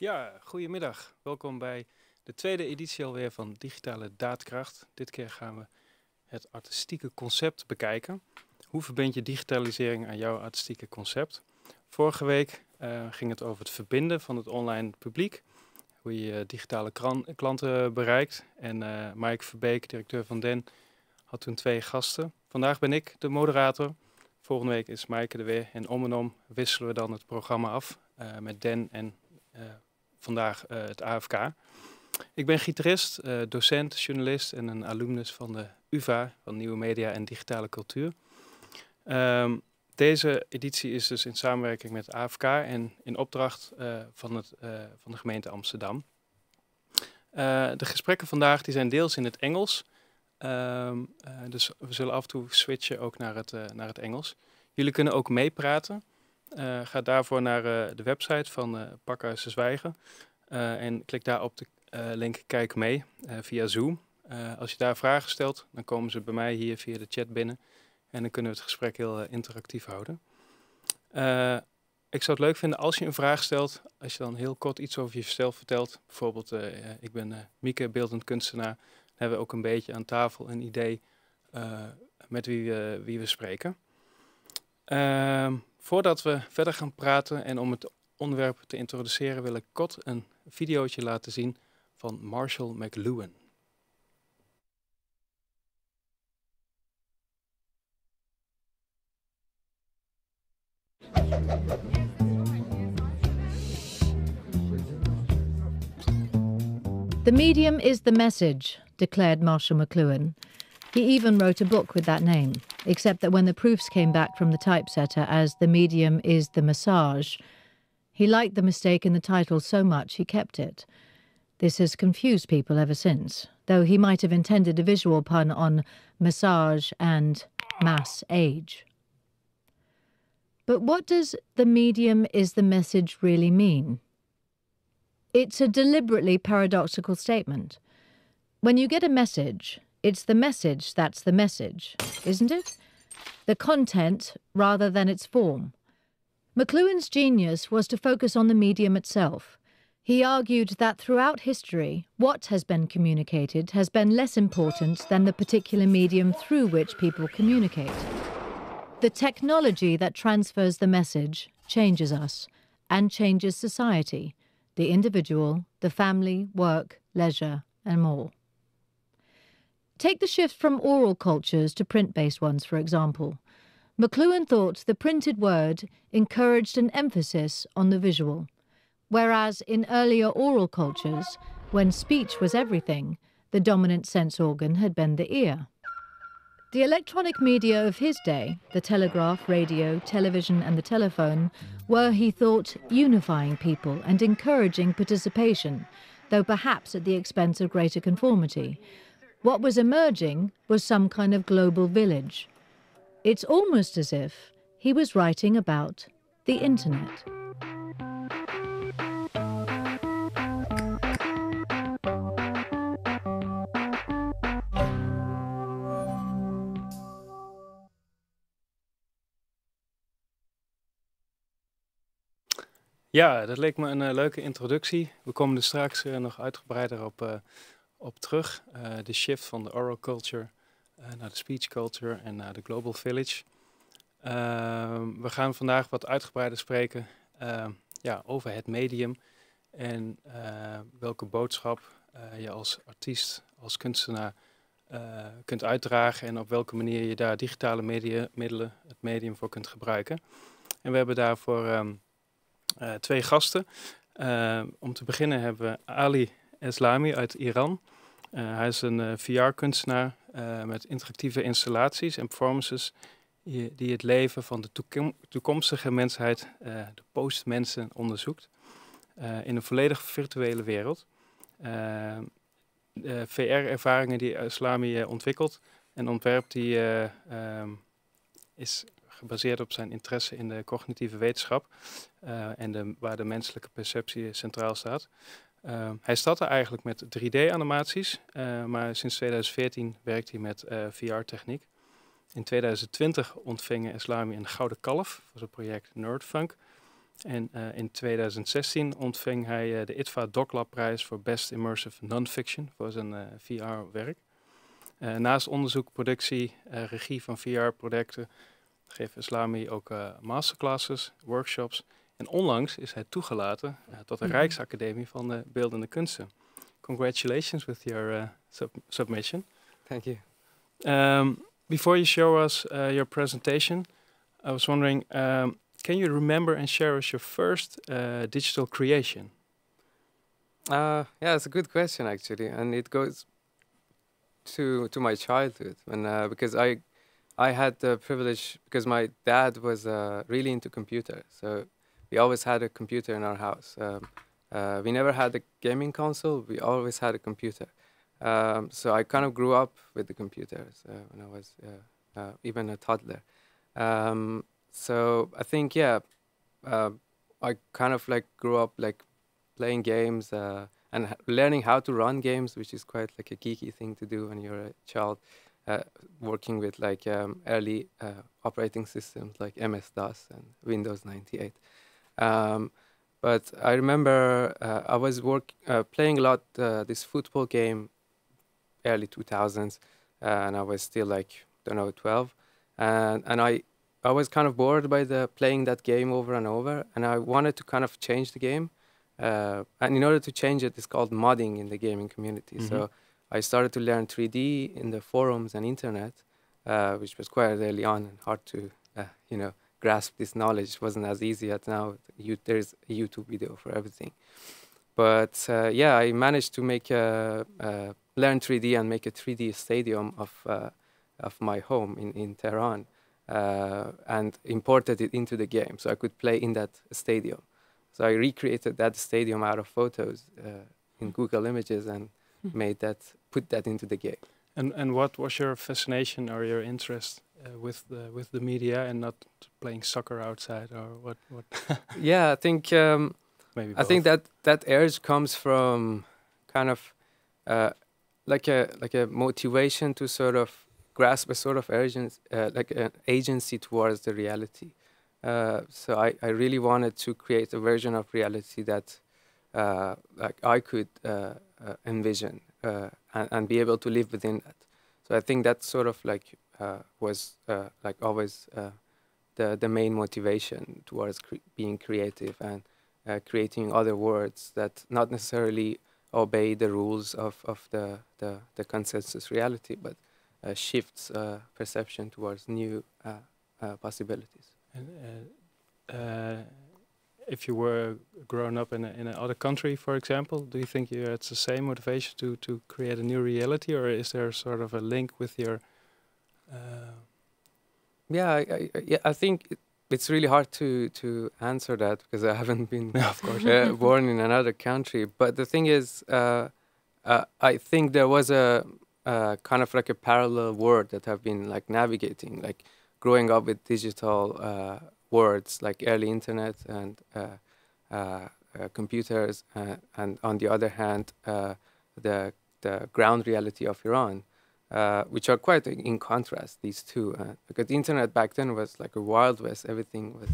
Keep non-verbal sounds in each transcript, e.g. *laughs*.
Ja, goedemiddag. Welkom bij de tweede editie alweer van Digitale Daadkracht. Dit keer gaan we het artistieke concept bekijken. Hoe verbind je digitalisering aan jouw artistieke concept? Vorige week uh, ging het over het verbinden van het online publiek. Hoe je digitale klanten bereikt. En uh, Mike Verbeek, directeur van DEN, had toen twee gasten. Vandaag ben ik de moderator. Volgende week is Maaike er weer. En om en om wisselen we dan het programma af met Den en vandaag uh, het AFK. Ik ben gitarist, docent, journalist en een alumnus van de UvA, van Nieuwe Media en Digitale Cultuur. Um, deze editie is dus in samenwerking met AFK en in opdracht van, het, van de gemeente Amsterdam. de gesprekken vandaag die zijn deels in het Engels, uh, dus we zullen af en toe switchen ook naar het, naar het Engels. Jullie kunnen ook meepraten. Uh, ga daarvoor naar de website van Pakhuis de Zwijgen. en klik daar op de link Kijk mee via Zoom. als je daar vragen stelt, dan komen ze bij mij hier via de chat binnen. En dan kunnen we het gesprek heel interactief houden. ik zou het leuk vinden als je een vraag stelt, als je dan heel kort iets over jezelf vertelt. Bijvoorbeeld, ik ben Mieke, beeldend kunstenaar hebben we ook een beetje aan tafel een idee uh, met wie we, wie we spreken. Uh, voordat we verder gaan praten en om het onderwerp te introduceren, wil ik kort een videootje laten zien van Marshall McLuhan. The medium is the message, declared Marshall McLuhan. He even wrote a book with that name, except that when the proofs came back from the typesetter as The Medium is the Massage, he liked the mistake in the title so much he kept it. This has confused people ever since, though he might have intended a visual pun on massage and mass age. But what does the medium is the message really mean? It's a deliberately paradoxical statement. When you get a message, it's the message that's the message, isn't it? The content rather than its form. McLuhan's genius was to focus on the medium itself. He argued that throughout history, what has been communicated has been less important than the particular medium through which people communicate. The technology that transfers the message changes us and changes society, the individual, the family, work, leisure, and more. Take the shift from oral cultures to print based ones, for example. McLuhan thought the printed word encouraged an emphasis on the visual, whereas in earlier oral cultures, when speech was everything, the dominant sense organ had been the ear. The electronic media of his day, the telegraph, radio, television, and the telephone, were, he thought, unifying people and encouraging participation, though perhaps at the expense of greater conformity, what was emerging was some kind of global village. It's almost as if he was writing about the internet. Ja, dat leek me een uh, leuke introductie. We komen er straks uh, nog uitgebreider op uh, op terug. Uh, de shift van de oral culture uh, naar de speech culture en naar de global village. Uh, we gaan vandaag wat uitgebreider spreken ehm, ja, over het medium en eh, welke boodschap je als artiest, als kunstenaar kunt uitdragen en op welke manier je daar digitale media, middelen, het medium voor kunt gebruiken. En we hebben daarvoor um, twee gasten. Ehm, om te beginnen hebben we Ali Eslami uit Iran. Uh, hij is een uh, eh, VR-kunstenaar uh, eh, met interactieve installaties en performances die, het leven van de toekom toekomstige mensheid, de postmensen, onderzoekt. in een volledig virtuele wereld. de VR-ervaringen die Islami ontwikkelt en ontwerpt, die ehm, is gebaseerd op zijn interesse in de cognitieve wetenschap en de, waar de menselijke perceptie centraal staat. Uh, hij startte eigenlijk met 3D-animaties, uh, eh, maar sinds 2014 werkt hij met eh, VR-techniek. In 2020 ontving Islami een gouden kalf voor zijn project Nerdfunk. En uh, in 2016 ontving hij de ITVA DocLab prijs voor Best Immersive Nonfiction voor zijn VR-werk. naast onderzoek, productie, regie van VR-projecten geeft Islami ook masterclasses, workshops. En onlangs is hij toegelaten tot de -hmm. Rijksacademie van de Beeldende Kunsten. Congratulations with your sub submission. Thank you. Um, before you show us your presentation, I was wondering, um, can you remember and share us your first uh, digital creation? Uh, yeah, it's a good question actually, and it goes to to my childhood when uh, because I I had the privilege because my dad was uh, really into computers, so we always had a computer in our house. Um, uh, we never had a gaming console. We always had a computer. Um, so I kind of grew up with the computers uh, when I was even a toddler. Um, so I think yeah, uh, I kind of like grew up like playing games uh, and learning how to run games, which is quite like a geeky thing to do when you're a child. Uh, working with like um, early uh, operating systems like MS DOS and Windows 98. Um, but I remember uh, I was work uh, playing a lot this football game early 2000s, and I was still like don't know 12, and and I I was kind of bored by the playing that game over and over, and I wanted to kind of change the game. Uh, and in order to change it, it's called modding in the gaming community. Mm -hmm. So I started to learn 3D in the forums and internet, uh, which was quite early on and hard to, uh, you know, grasp this knowledge. It wasn't as easy as now. You, there's a YouTube video for everything. But uh, yeah, I managed to make a, learn 3D and make a 3D stadium of uh, of my home in in Tehran uh, and imported it into the game. So I could play in that stadium. So I recreated that stadium out of photos uh, in hmm. Google Images and hmm. made that, put that into the game. And and what was your fascination or your interest uh, with the with the media and not playing soccer outside or what what? *laughs* yeah, I think um, maybe both. I think that that urge comes from kind of uh, like a like a motivation to sort of grasp a sort of urgency, uh, like an agency towards the reality. Uh, so I, I really wanted to create a version of reality that uh, like I could uh, uh, envision uh, and, and, be able to live within that. So I think that sort of like uh, was uh, like always uh, the the main motivation towards cre being creative and creating other words that not necessarily obey the rules of, of the, the, the consensus reality, but uh, shifts uh, perception towards new uh, possibilities. And, if you were grown up in a, in another country, for example, do you think you had the same motivation to to create a new reality, or is there sort of a link with your? yeah, I, I, yeah, I think it, it's really hard to to answer that because I haven't been, *laughs* of course, uh, born in another country. But the thing is, uh, uh, I think there was a uh, kind of like a parallel world that I've been like navigating, like growing up with digital uh, words like early internet and uh, uh, uh computers, uh, and on the other hand, the the ground reality of Iran, which are quite in contrast. These two, because the internet back then was like a wild west. Everything was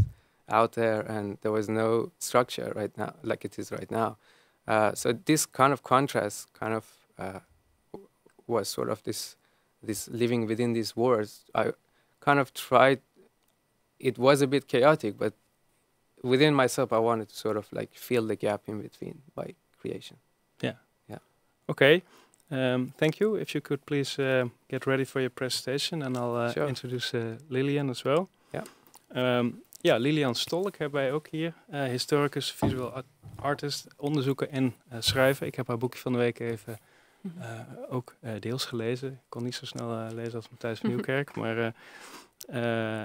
out there, and there was no structure right now, like it is right now. so this kind of contrast, kind of was sort of this this living within these words. I kind of tried. It was a bit chaotic, but within myself, I wanted to sort of like fill the gap in between by creation. Yeah. Yeah. Okay. Um, thank you. If you could please uh, get ready for your presentation, and I'll uh, sure. introduce uh, Lilian as well. Yeah. Um, ja, Lilian Stolk hebben wij ook hier. Uh, historicus, visual artist, onderzoeken en uh, schrijven. Ik heb haar boekje van de week even uh, ook uh, deels gelezen. Ik kon niet zo snel uh, lezen als Matthijs van *laughs* Nieuwkerk. maar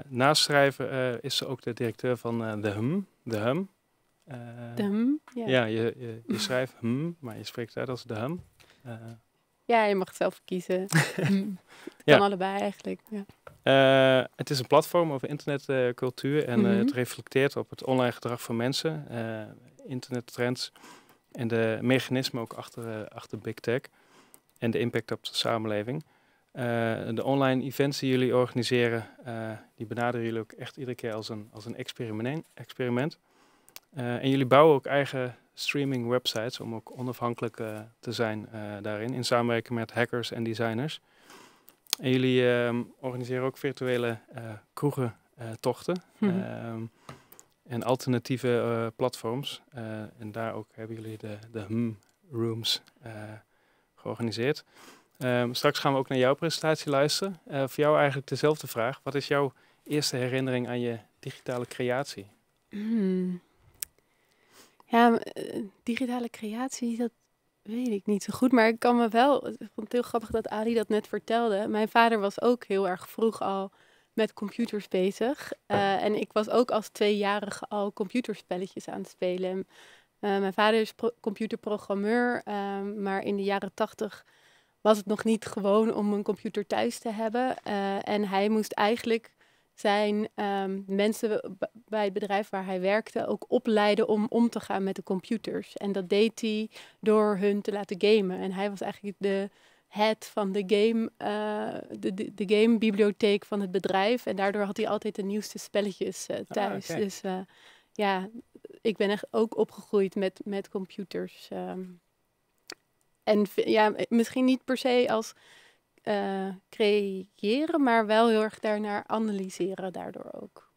naast schrijven is ze ook de directeur van de HUM. De HUM. de HUM, ja. Ja, je, je, je schrijft HUM, maar je spreekt uit als de HUM. ja, je mag het zelf kiezen. *laughs* ja. Kan allebei eigenlijk, ja. het is een platform over internetcultuur en het mhm. reflecteert op het online gedrag van mensen, internettrends en de mechanismen ook achter, achter big tech en de impact op de samenleving. Uh, de online events die jullie organiseren, uh, die benaderen jullie ook echt iedere keer als een, als een experiment. experiment. en jullie bouwen ook eigen streaming websites om ook onafhankelijk te zijn daarin, in samenwerking met hackers en designers. En jullie ehm, organiseren ook virtuele kroegentochten. Mm en alternatieve platforms. en daar ook hebben jullie de, de HUM Rooms georganiseerd. Um, straks gaan we ook naar jouw presentatie luisteren. Uh, voor jou eigenlijk dezelfde vraag. Wat is jouw eerste herinnering aan je digitale creatie? Hmm. Ja, uh, digitale creatie, dat weet ik niet zo goed. Maar ik kan me wel... Ik vond het heel grappig dat Ali dat net vertelde. Mijn vader was ook heel erg vroeg al met computers bezig. Uh, en ik was ook als tweejarige al computerspelletjes aan het spelen. mijn vader is computerprogrammeur, ehm, maar in de jaren tachtig was het nog niet gewoon om een computer thuis te hebben. Uh, en hij moest eigenlijk zijn um, mensen bij het bedrijf waar hij werkte ook opleiden om om te gaan met de computers. En dat deed hij door hun te laten gamen. En hij was eigenlijk de head van de game, uh, de, de, de gamebibliotheek van het bedrijf. En daardoor had hij altijd de nieuwste spelletjes uh, thuis. Ah, okay. Dus ja, ik ben echt ook opgegroeid met, met computers. Um, en ja, misschien niet per se als uh, creëren, maar wel heel erg daarnaar analyseren daardoor ook.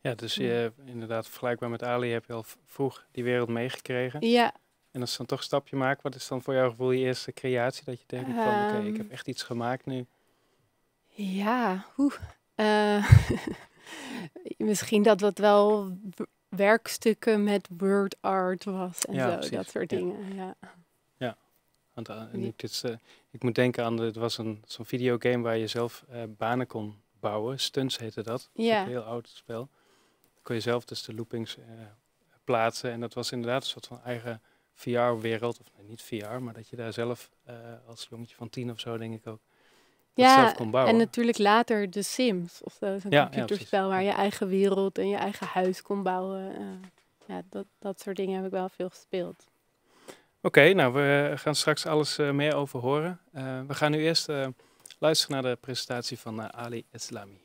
Ja, dus je, inderdaad, vergelijkbaar met Ali heb je al vroeg die wereld meegekregen. Ja. En als je dan toch een stapje maakt, wat is dan voor jouw gevoel je eerste creatie? Dat je denkt van, oké, ik heb ehm. echt iets gemaakt nu. Ja, oeh. Uh, *laughs* misschien dat dat wel werkstukken met word art was en ja, zo, precies. dat soort dingen. Ja. Want uh, ik, dit, uh, ik moet denken aan, het was een, zo'n videogame waar je zelf uh, banen kon bouwen. Stunts heette dat. Ja. Een heel oud spel. Dan kon je zelf dus de loopings plaatsen. En dat was inderdaad een soort van eigen VR-wereld. Of niet VR, maar dat je daar zelf als jongetje van tien of zo, denk ik ook, ja, zelf kon bouwen. en natuurlijk later de Sims. Of zo'n ja, computerspel ja, waar je eigen wereld en je eigen huis kon bouwen. ja, dat, dat soort dingen heb ik wel veel gespeeld. Oké, nou we gaan straks alles uh, meer over horen. Uh, we gaan nu eerst uh, luisteren naar de presentatie van Ali Eslami.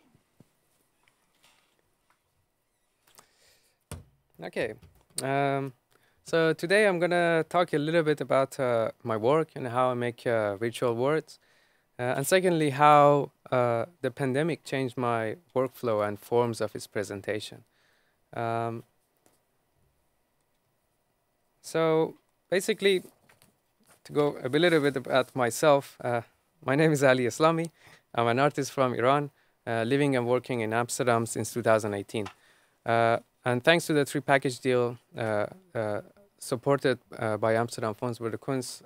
Okay, um, so today I'm going to talk a little bit about my work and how I make virtual words. And secondly, how the pandemic changed my workflow and forms of its presentation. Um, so basically, to go a little bit about myself, uh, my name is Ali Islami. I'm an artist from Iran, uh, living and working in Amsterdam since 2018. Uh, and thanks to the three package deal uh, uh, supported uh, by Amsterdam Funds for the Kunst,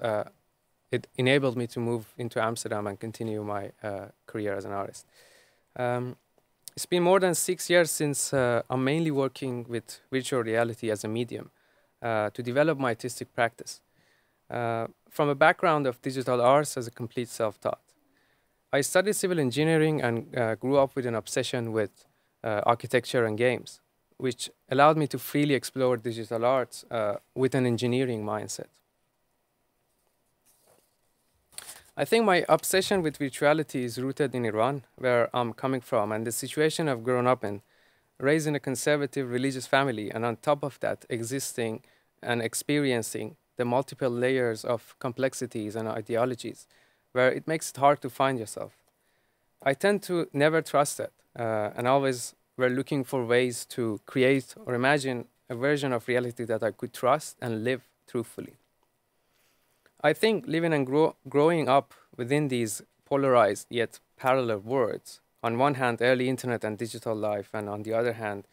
it enabled me to move into Amsterdam and continue my career as an artist. Um, it's been more than six years since I'm mainly working with virtual reality as a medium. Uh, to develop my artistic practice. Uh, from a background of digital arts as a complete self-taught. I studied civil engineering and uh, grew up with an obsession with uh, architecture and games, which allowed me to freely explore digital arts uh, with an engineering mindset. I think my obsession with virtuality is rooted in Iran, where I'm coming from, and the situation I've grown up in raised in a conservative religious family, and on top of that, existing and experiencing the multiple layers of complexities and ideologies, where it makes it hard to find yourself. I tend to never trust it, uh, and always were looking for ways to create or imagine a version of reality that I could trust and live truthfully. I think living and grow growing up within these polarized yet parallel worlds on one hand, early internet and digital life, and on the other hand,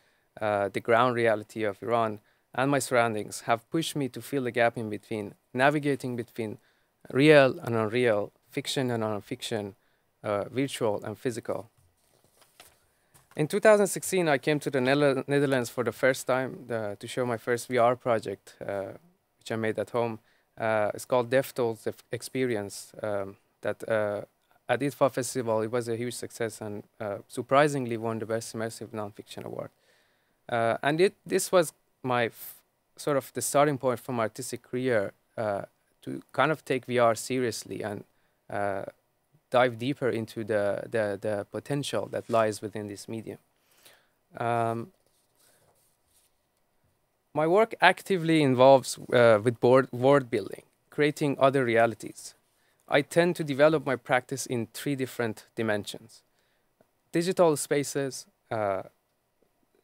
uh, the ground reality of Iran and my surroundings have pushed me to fill the gap in between, navigating between real and unreal, fiction and non-fiction, uh, virtual and physical. In 2016, I came to the Netherlands for the first time the, to show my first VR project, uh, which I made at home. Uh, it's called DevTools Experience, um, that at ITFA Festival, it was a huge success and uh, surprisingly won the Best Immersive Nonfiction Award. Uh, and it, this was my sort of the starting point for my artistic career uh, to kind of take VR seriously and uh, dive deeper into the, the, the, potential that lies within this medium. Um, My work actively involves uh, with board, word building, creating other realities. I tend to develop my practice in three different dimensions. Digital spaces, uh,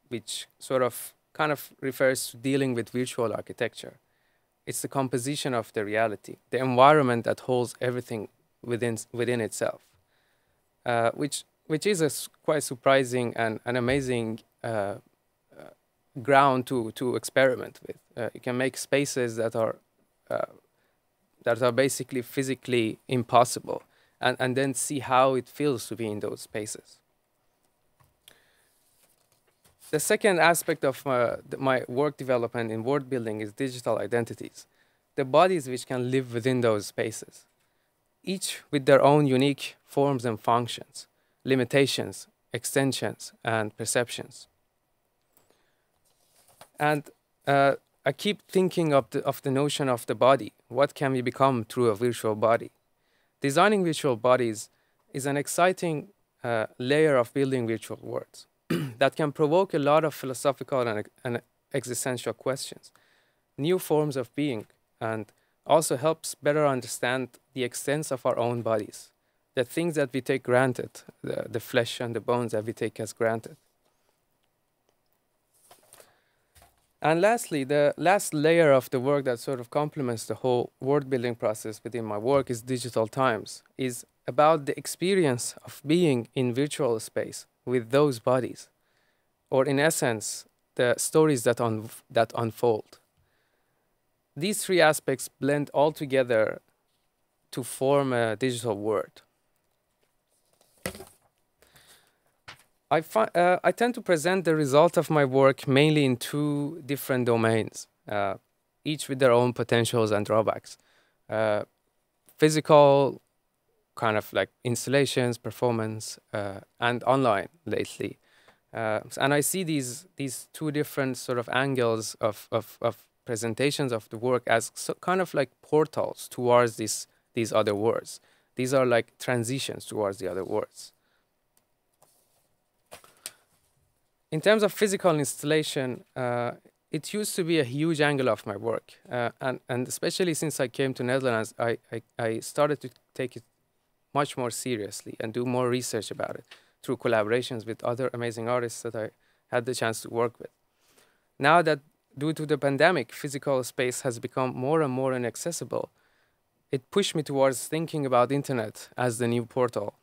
which sort of kind of refers to dealing with virtual architecture. It's the composition of the reality, the environment that holds everything within, within itself, uh, which, which is a quite surprising and an amazing uh, uh, ground to, to experiment with. Uh, you can make spaces that are, uh, that are basically physically impossible and, and then see how it feels to be in those spaces. The second aspect of uh, my work development in word building is digital identities, the bodies which can live within those spaces, each with their own unique forms and functions, limitations, extensions, and perceptions. And uh, I keep thinking of the, of the notion of the body. What can we become through a virtual body? Designing virtual bodies is an exciting uh, layer of building virtual worlds. *clears throat* that can provoke a lot of philosophical and, and existential questions, new forms of being, and also helps better understand the extent of our own bodies, the things that we take granted, the, the flesh and the bones that we take as granted. And lastly, the last layer of the work that sort of complements the whole word building process within my work is digital times, is about the experience of being in virtual space with those bodies, or in essence, the stories that, un that unfold. These three aspects blend all together to form a digital word. I, uh, I tend to present the result of my work mainly in two different domains, uh, each with their own potentials and drawbacks. Uh, physical, kind of like installations, performance, uh, and online lately. Uh, and I see these these two different sort of angles of, of, of presentations of the work as so kind of like portals towards these these other words. These are like transitions towards the other words. In terms of physical installation, uh, it used to be a huge angle of my work, uh, and and especially since I came to Netherlands, I, I I started to take it much more seriously and do more research about it through collaborations with other amazing artists that I had the chance to work with. Now that due to the pandemic, physical space has become more and more inaccessible, it pushed me towards thinking about internet as the new portal.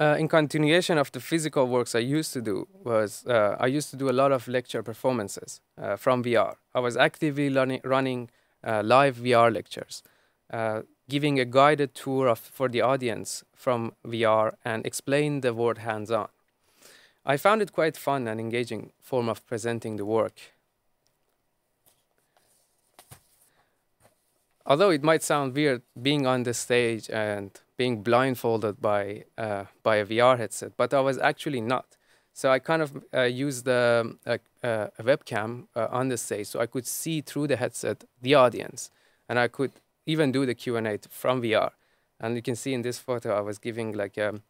Uh, in continuation of the physical works I used to do was uh, I used to do a lot of lecture performances uh, from VR. I was actively running uh, live VR lectures, uh, giving a guided tour of, for the audience from VR and explain the word hands-on. I found it quite fun and engaging form of presenting the work. Although it might sound weird being on the stage and being blindfolded by, uh, by a VR headset, but I was actually not. So I kind of uh, used the, uh, uh a webcam uh, on the stage so I could see through the headset the audience and I could even do the Q&A from VR. And you can see in this photo, I was giving like a, um,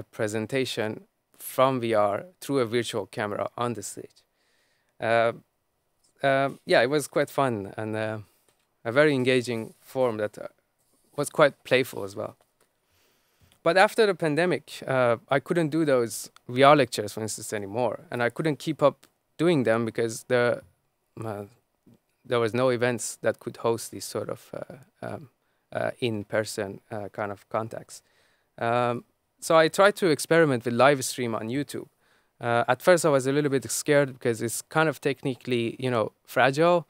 a presentation from VR through a virtual camera on the stage. Uh, yeah, it was quite fun and a very engaging form that was quite playful as well. But after the pandemic, uh, I couldn't do those VR lectures, for instance, anymore, and I couldn't keep up doing them because the there was no events that could host these sort of uh, um, uh, in-person uh, kind of contacts. Um, so I tried to experiment with live stream on YouTube. Uh, at first, I was a little bit scared because it's kind of technically, you know, fragile.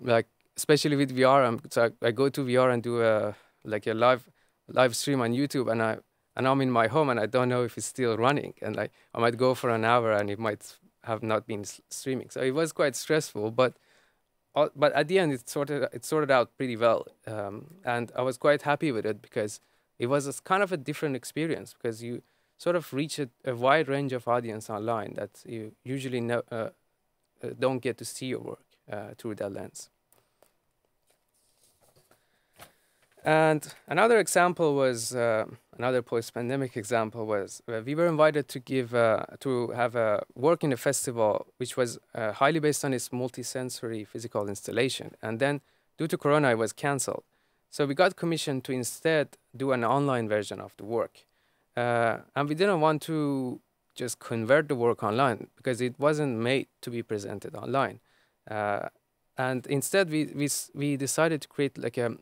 Like especially with VR, I'm, so I, I go to VR and do a like a live live stream on YouTube, and I and I'm in my home and I don't know if it's still running, and like I might go for an hour and it might have not been streaming. So it was quite stressful, but but at the end, it sorted it sorted out pretty well, um, and I was quite happy with it because it was a, kind of a different experience because you sort of reach a, a wide range of audience online that you usually no, uh, uh, don't get to see your work uh, through that lens. And another example was uh, another post-pandemic example was uh, we were invited to give uh, to have a work in a festival which was uh, highly based on its multi-sensory physical installation, and then due to Corona, it was cancelled. So we got commissioned to instead do an online version of the work, uh, and we didn't want to just convert the work online because it wasn't made to be presented online. Uh, and instead, we, we, we decided to create like a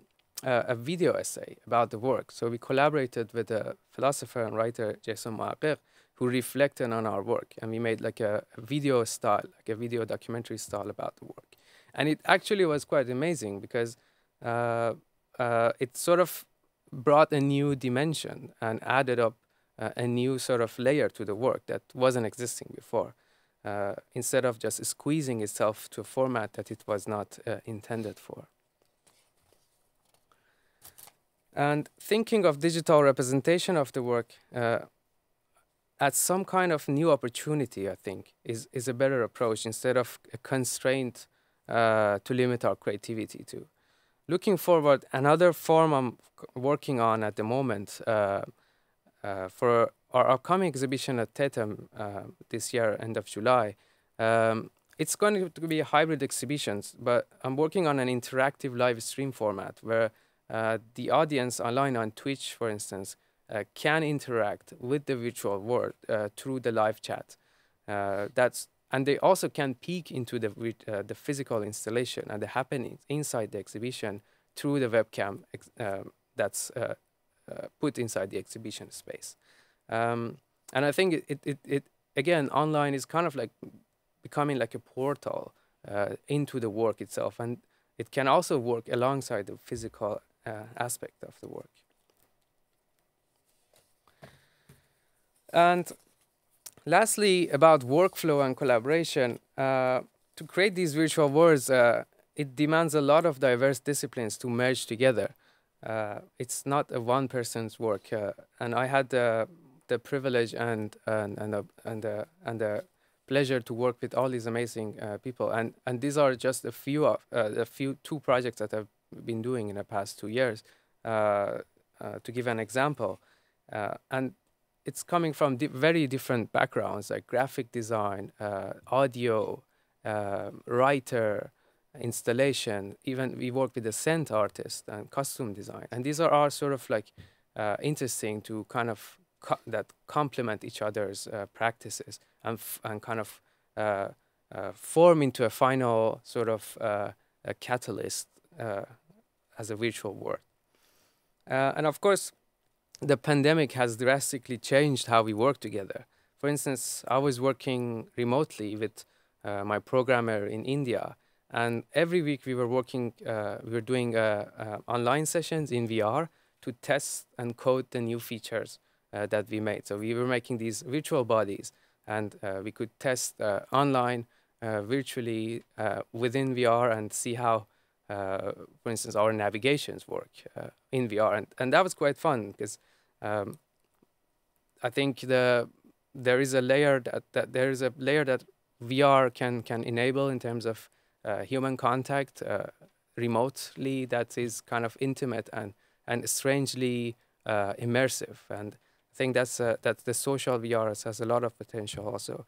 uh, a video essay about the work. So we collaborated with a philosopher and writer, Jason Moaqiq, who reflected on our work. And we made like a, a, video style, like a video documentary style about the work. And it actually was quite amazing because uh, uh, it sort of brought a new dimension and added up uh, a new sort of layer to the work that wasn't existing before. Uh, instead of just squeezing itself to a format that it was not uh, intended for. And thinking of digital representation of the work uh, as some kind of new opportunity, I think, is, is a better approach instead of a constraint uh, to limit our creativity to. Looking forward, another form I'm working on at the moment uh, uh for our upcoming exhibition at TETM uh, this year, end of July, um, it's going to be a hybrid exhibitions, but I'm working on an interactive live stream format where uh, the audience online on Twitch, for instance, uh, can interact with the virtual world uh, through the live chat. Uh, that's and they also can peek into the uh, the physical installation and the happenings inside the exhibition through the webcam that's put inside the exhibition space. Um, and I think it, it, it, again online is kind of like becoming like a portal into the work itself and it can also work alongside the physical aspect of the work. And lastly, about workflow and collaboration, uh, to create these virtual worlds, uh, it demands a lot of diverse disciplines to merge together. Uh, it's not a one person's work, uh, and I had the the privilege and and and the, and and the pleasure to work with all these amazing uh, people, and and these are just a few of a few two projects that I've been doing in the past two years. Uh, uh, to give an example, uh, and it's coming from di very different backgrounds like graphic design, audio, um, writer, installation. Even we work with a scent artist and costume design, and these are all sort of like uh, interesting to kind of co that complement each other's uh, practices and and kind of uh, form into a final sort of a catalyst uh, as a virtual world. Uh, and of course, the pandemic has drastically changed how we work together. For instance, I was working remotely with uh, my programmer in India, and every week we were working, uh, we were doing uh, uh, online sessions in VR to test and code the new features uh, that we made. So we were making these virtual bodies, and we could test online, virtually within VR, and see how uh, for instance, our navigations work uh, in VR, and and that was quite fun because um, I think the there is a layer that, that there is a layer that VR can can enable in terms of uh, human contact uh, remotely that is kind of intimate and and strangely uh, immersive, and I think that's uh, that the social VR has a lot of potential also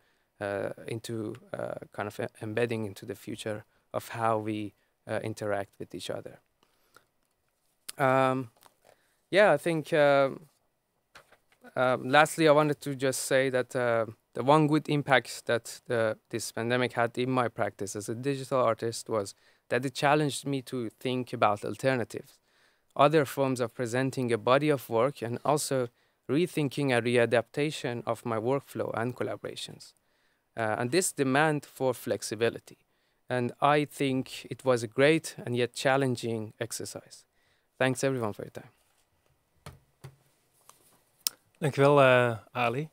into kind of embedding into the future of how we uh, interact with each other. Um, yeah, I think. Uh, lastly, I wanted to just say that uh, the one good impact that the, this pandemic had in my practice as a digital artist was that it challenged me to think about alternatives, other forms of presenting a body of work, and also rethinking a readaptation of my workflow and collaborations. Uh, and this demand for flexibility. And I think it was a great and yet challenging exercise. Thanks everyone for your time. Dankjewel, uh, Ali.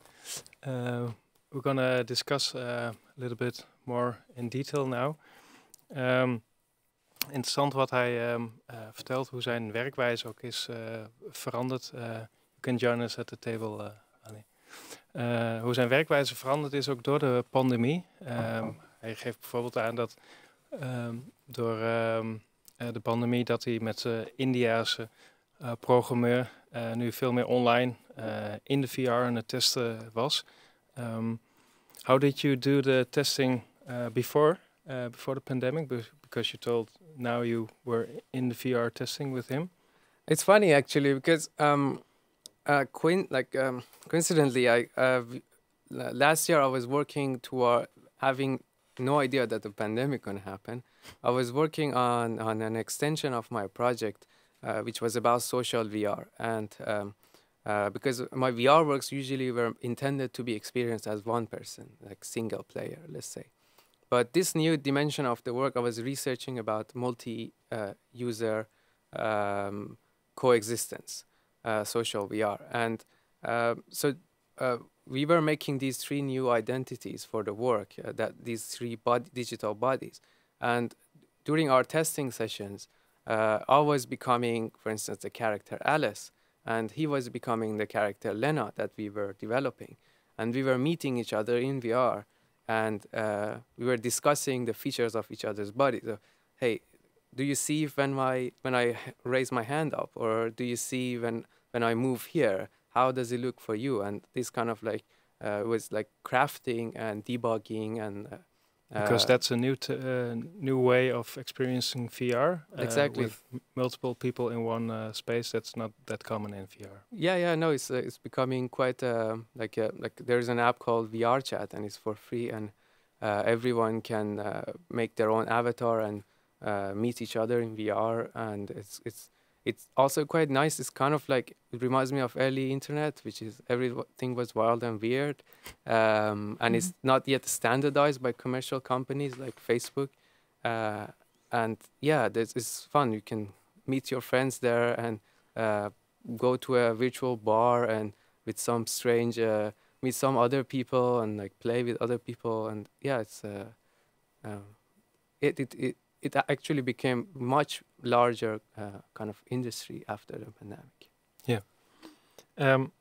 Uh, we're going to discuss uh, a little bit more in detail now. Um, interessant wat hij um, uh, vertelt, hoe zijn werkwijze ook is uh, veranderd. Uh, you can join us at the table, Ali. hoe zijn werkwijze veranderd is ook door de pandemie. Um, hij geeft bijvoorbeeld aan dat um, door um, uh, de pandemie dat hij met zijn Indiaanse uh, programmeur, uh, nu veel meer online in de VR aan het testen was. Um, how did you do the testing before before the pandemic? because you told now you were in the VR testing with him. It's funny actually because um, like um, coincidentally, I last year I was working toward having no idea that the pandemic gonna happen. I was working on on an extension of my project, uh, which was about social VR, and um, uh, because my VR works usually were intended to be experienced as one person, like single player, let's say. But this new dimension of the work, I was researching about multi-user uh, um, coexistence, uh, social VR, and uh, so uh, we were making these three new identities for the work, uh, that these three bod digital bodies. And during our testing sessions, uh, I was becoming, for instance, the character Alice, and he was becoming the character Lena that we were developing. And we were meeting each other in VR, and uh, we were discussing the features of each other's bodies. So, hey, do you see when my when I raise my hand up, or do you see when when I move here? How does it look for you? And this kind of like uh, was like crafting and debugging and uh, because uh, that's a new uh, new way of experiencing VR. Uh, exactly. With multiple people in one uh, space, that's not that common in VR. Yeah, yeah, no, it's it's becoming quite like like there's an app called VR Chat, and it's for free, and everyone can make their own avatar and meet each other in VR, and it's it's it's also quite nice. It's kind of like it reminds me of early internet, which is everything was wild and weird, um, and mm-hmm. it's not yet standardized by commercial companies like Facebook. Uh, and yeah, this is fun. You can meet your friends there and uh, go to a virtual bar and with some strange uh, meet some other people and like play with other people and yeah, it's uh, um, it, it it it actually became much larger uh, kind of industry after the pandemic. Yeah. Um,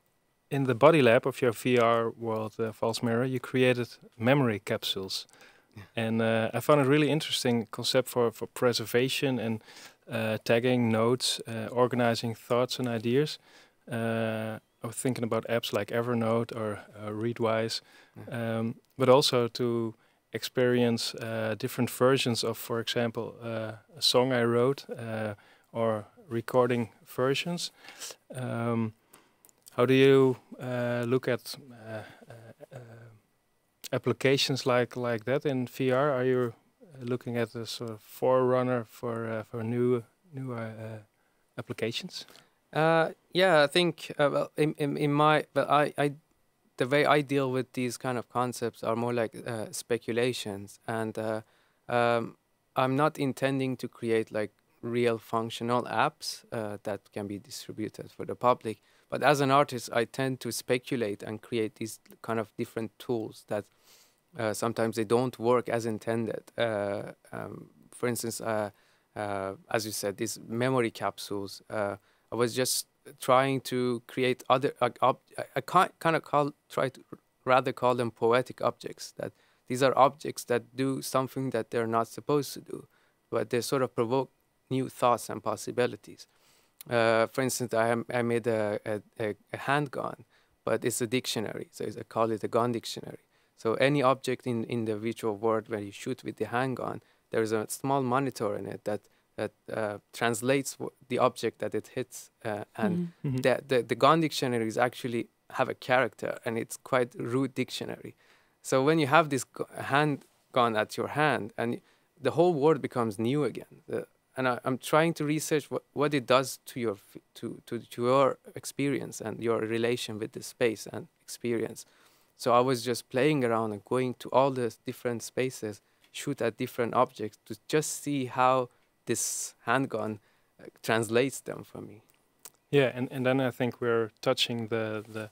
in the body lab of your VR world, uh, False Mirror, you created memory capsules. Yeah. And uh, I found it really interesting concept for, for preservation and uh, tagging notes, uh, organizing thoughts and ideas. Uh, I was thinking about apps like Evernote or Readwise, yeah. um, but also to experience uh, different versions of, for example, uh, a song I wrote uh, or recording versions. Um, how do you uh, look at applications like like that in VR? Are you looking at a sort of forerunner for for new new applications? yeah, I think well, in, in, in my well, I I the way I deal with these kind of concepts are more like uh, speculations, and uh, um, I'm not intending to create like real functional apps uh, that can be distributed for the public. But as an artist, I tend to speculate and create these kind of different tools that uh, sometimes they don't work as intended. Uh, um, for instance, uh, as you said, these memory capsules. I was just trying to create other uh, ob- I kind of call try to rather call them poetic objects that these are objects that do something that they're not supposed to do but they sort of provoke new thoughts and possibilities. Uh, for instance I, am, I made a, a, a handgun but it's a dictionary so I call it a gun dictionary. So any object in, in the virtual world where you shoot with the handgun there's a small monitor in it that that uh, translates the object that it hits, uh, and mm-hmm. mm-hmm. the, the the gun dictionaries actually have a character, and it's quite rude dictionary. So when you have this hand handgun at your hand, and the whole world becomes new again. The, and I, am trying to research what, what it does to your to, to to your experience and your relation with the space and experience. So I was just playing around and going to all the different spaces, shoot at different objects to just see how this handgun uh, translates them for me. Yeah, and, and then I think we're touching the the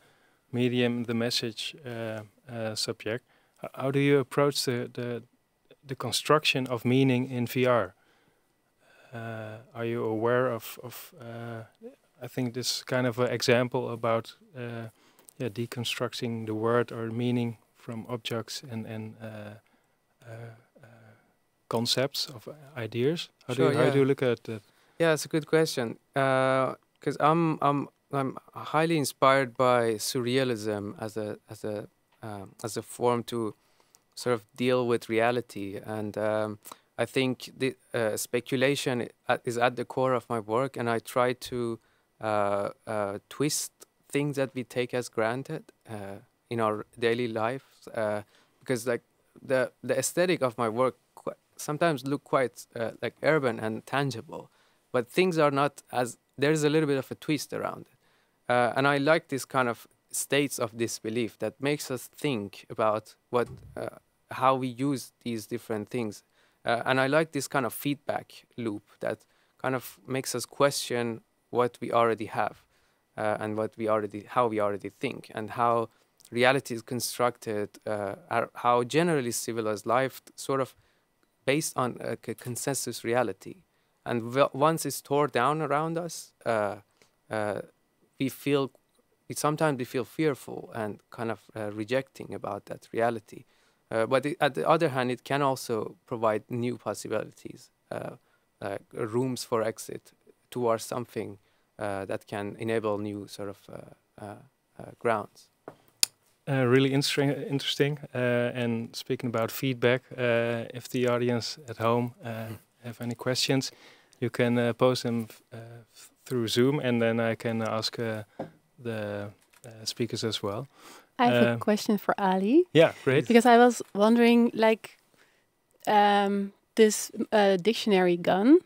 medium, the message uh, uh, subject. How do you approach the the, the construction of meaning in VR? Uh, are you aware of of? Uh, I think this kind of an example about uh, yeah deconstructing the word or meaning from objects and and concepts of ideas? How, sure, do, you, yeah. how do you look at that? Yeah, it's a good question. Uh, because I'm I'm I'm highly inspired by surrealism as a as a um, as a form to sort of deal with reality, and um, I think the uh, speculation is at the core of my work, and I try to uh, uh, twist things that we take as granted uh, in our daily life, uh, because like the the aesthetic of my work sometimes look quite uh, like urban and tangible, but things are not as there's a little bit of a twist around it, uh, and I like this kind of states of disbelief that makes us think about what uh, how we use these different things, uh, and I like this kind of feedback loop that kind of makes us question what we already have, uh, and what we already how we already think, and how reality is constructed, uh, how generally civilized life sort of based on a, consensus reality. And once it's torn down around us, uh, uh, we feel, sometimes we feel fearful and kind of uh, rejecting about that reality. Uh, but it, at the other hand, it can also provide new possibilities, uh, rooms for exit towards something uh, that can enable new sort of grounds. Uh, really interesting. Interesting. Uh, and speaking about feedback, uh, if the audience at home have any questions, you can post them through Zoom, and then I can ask the speakers as well. I have a question for Ali. Yeah, great. Because I was wondering, like, um, this uh, dictionary gun.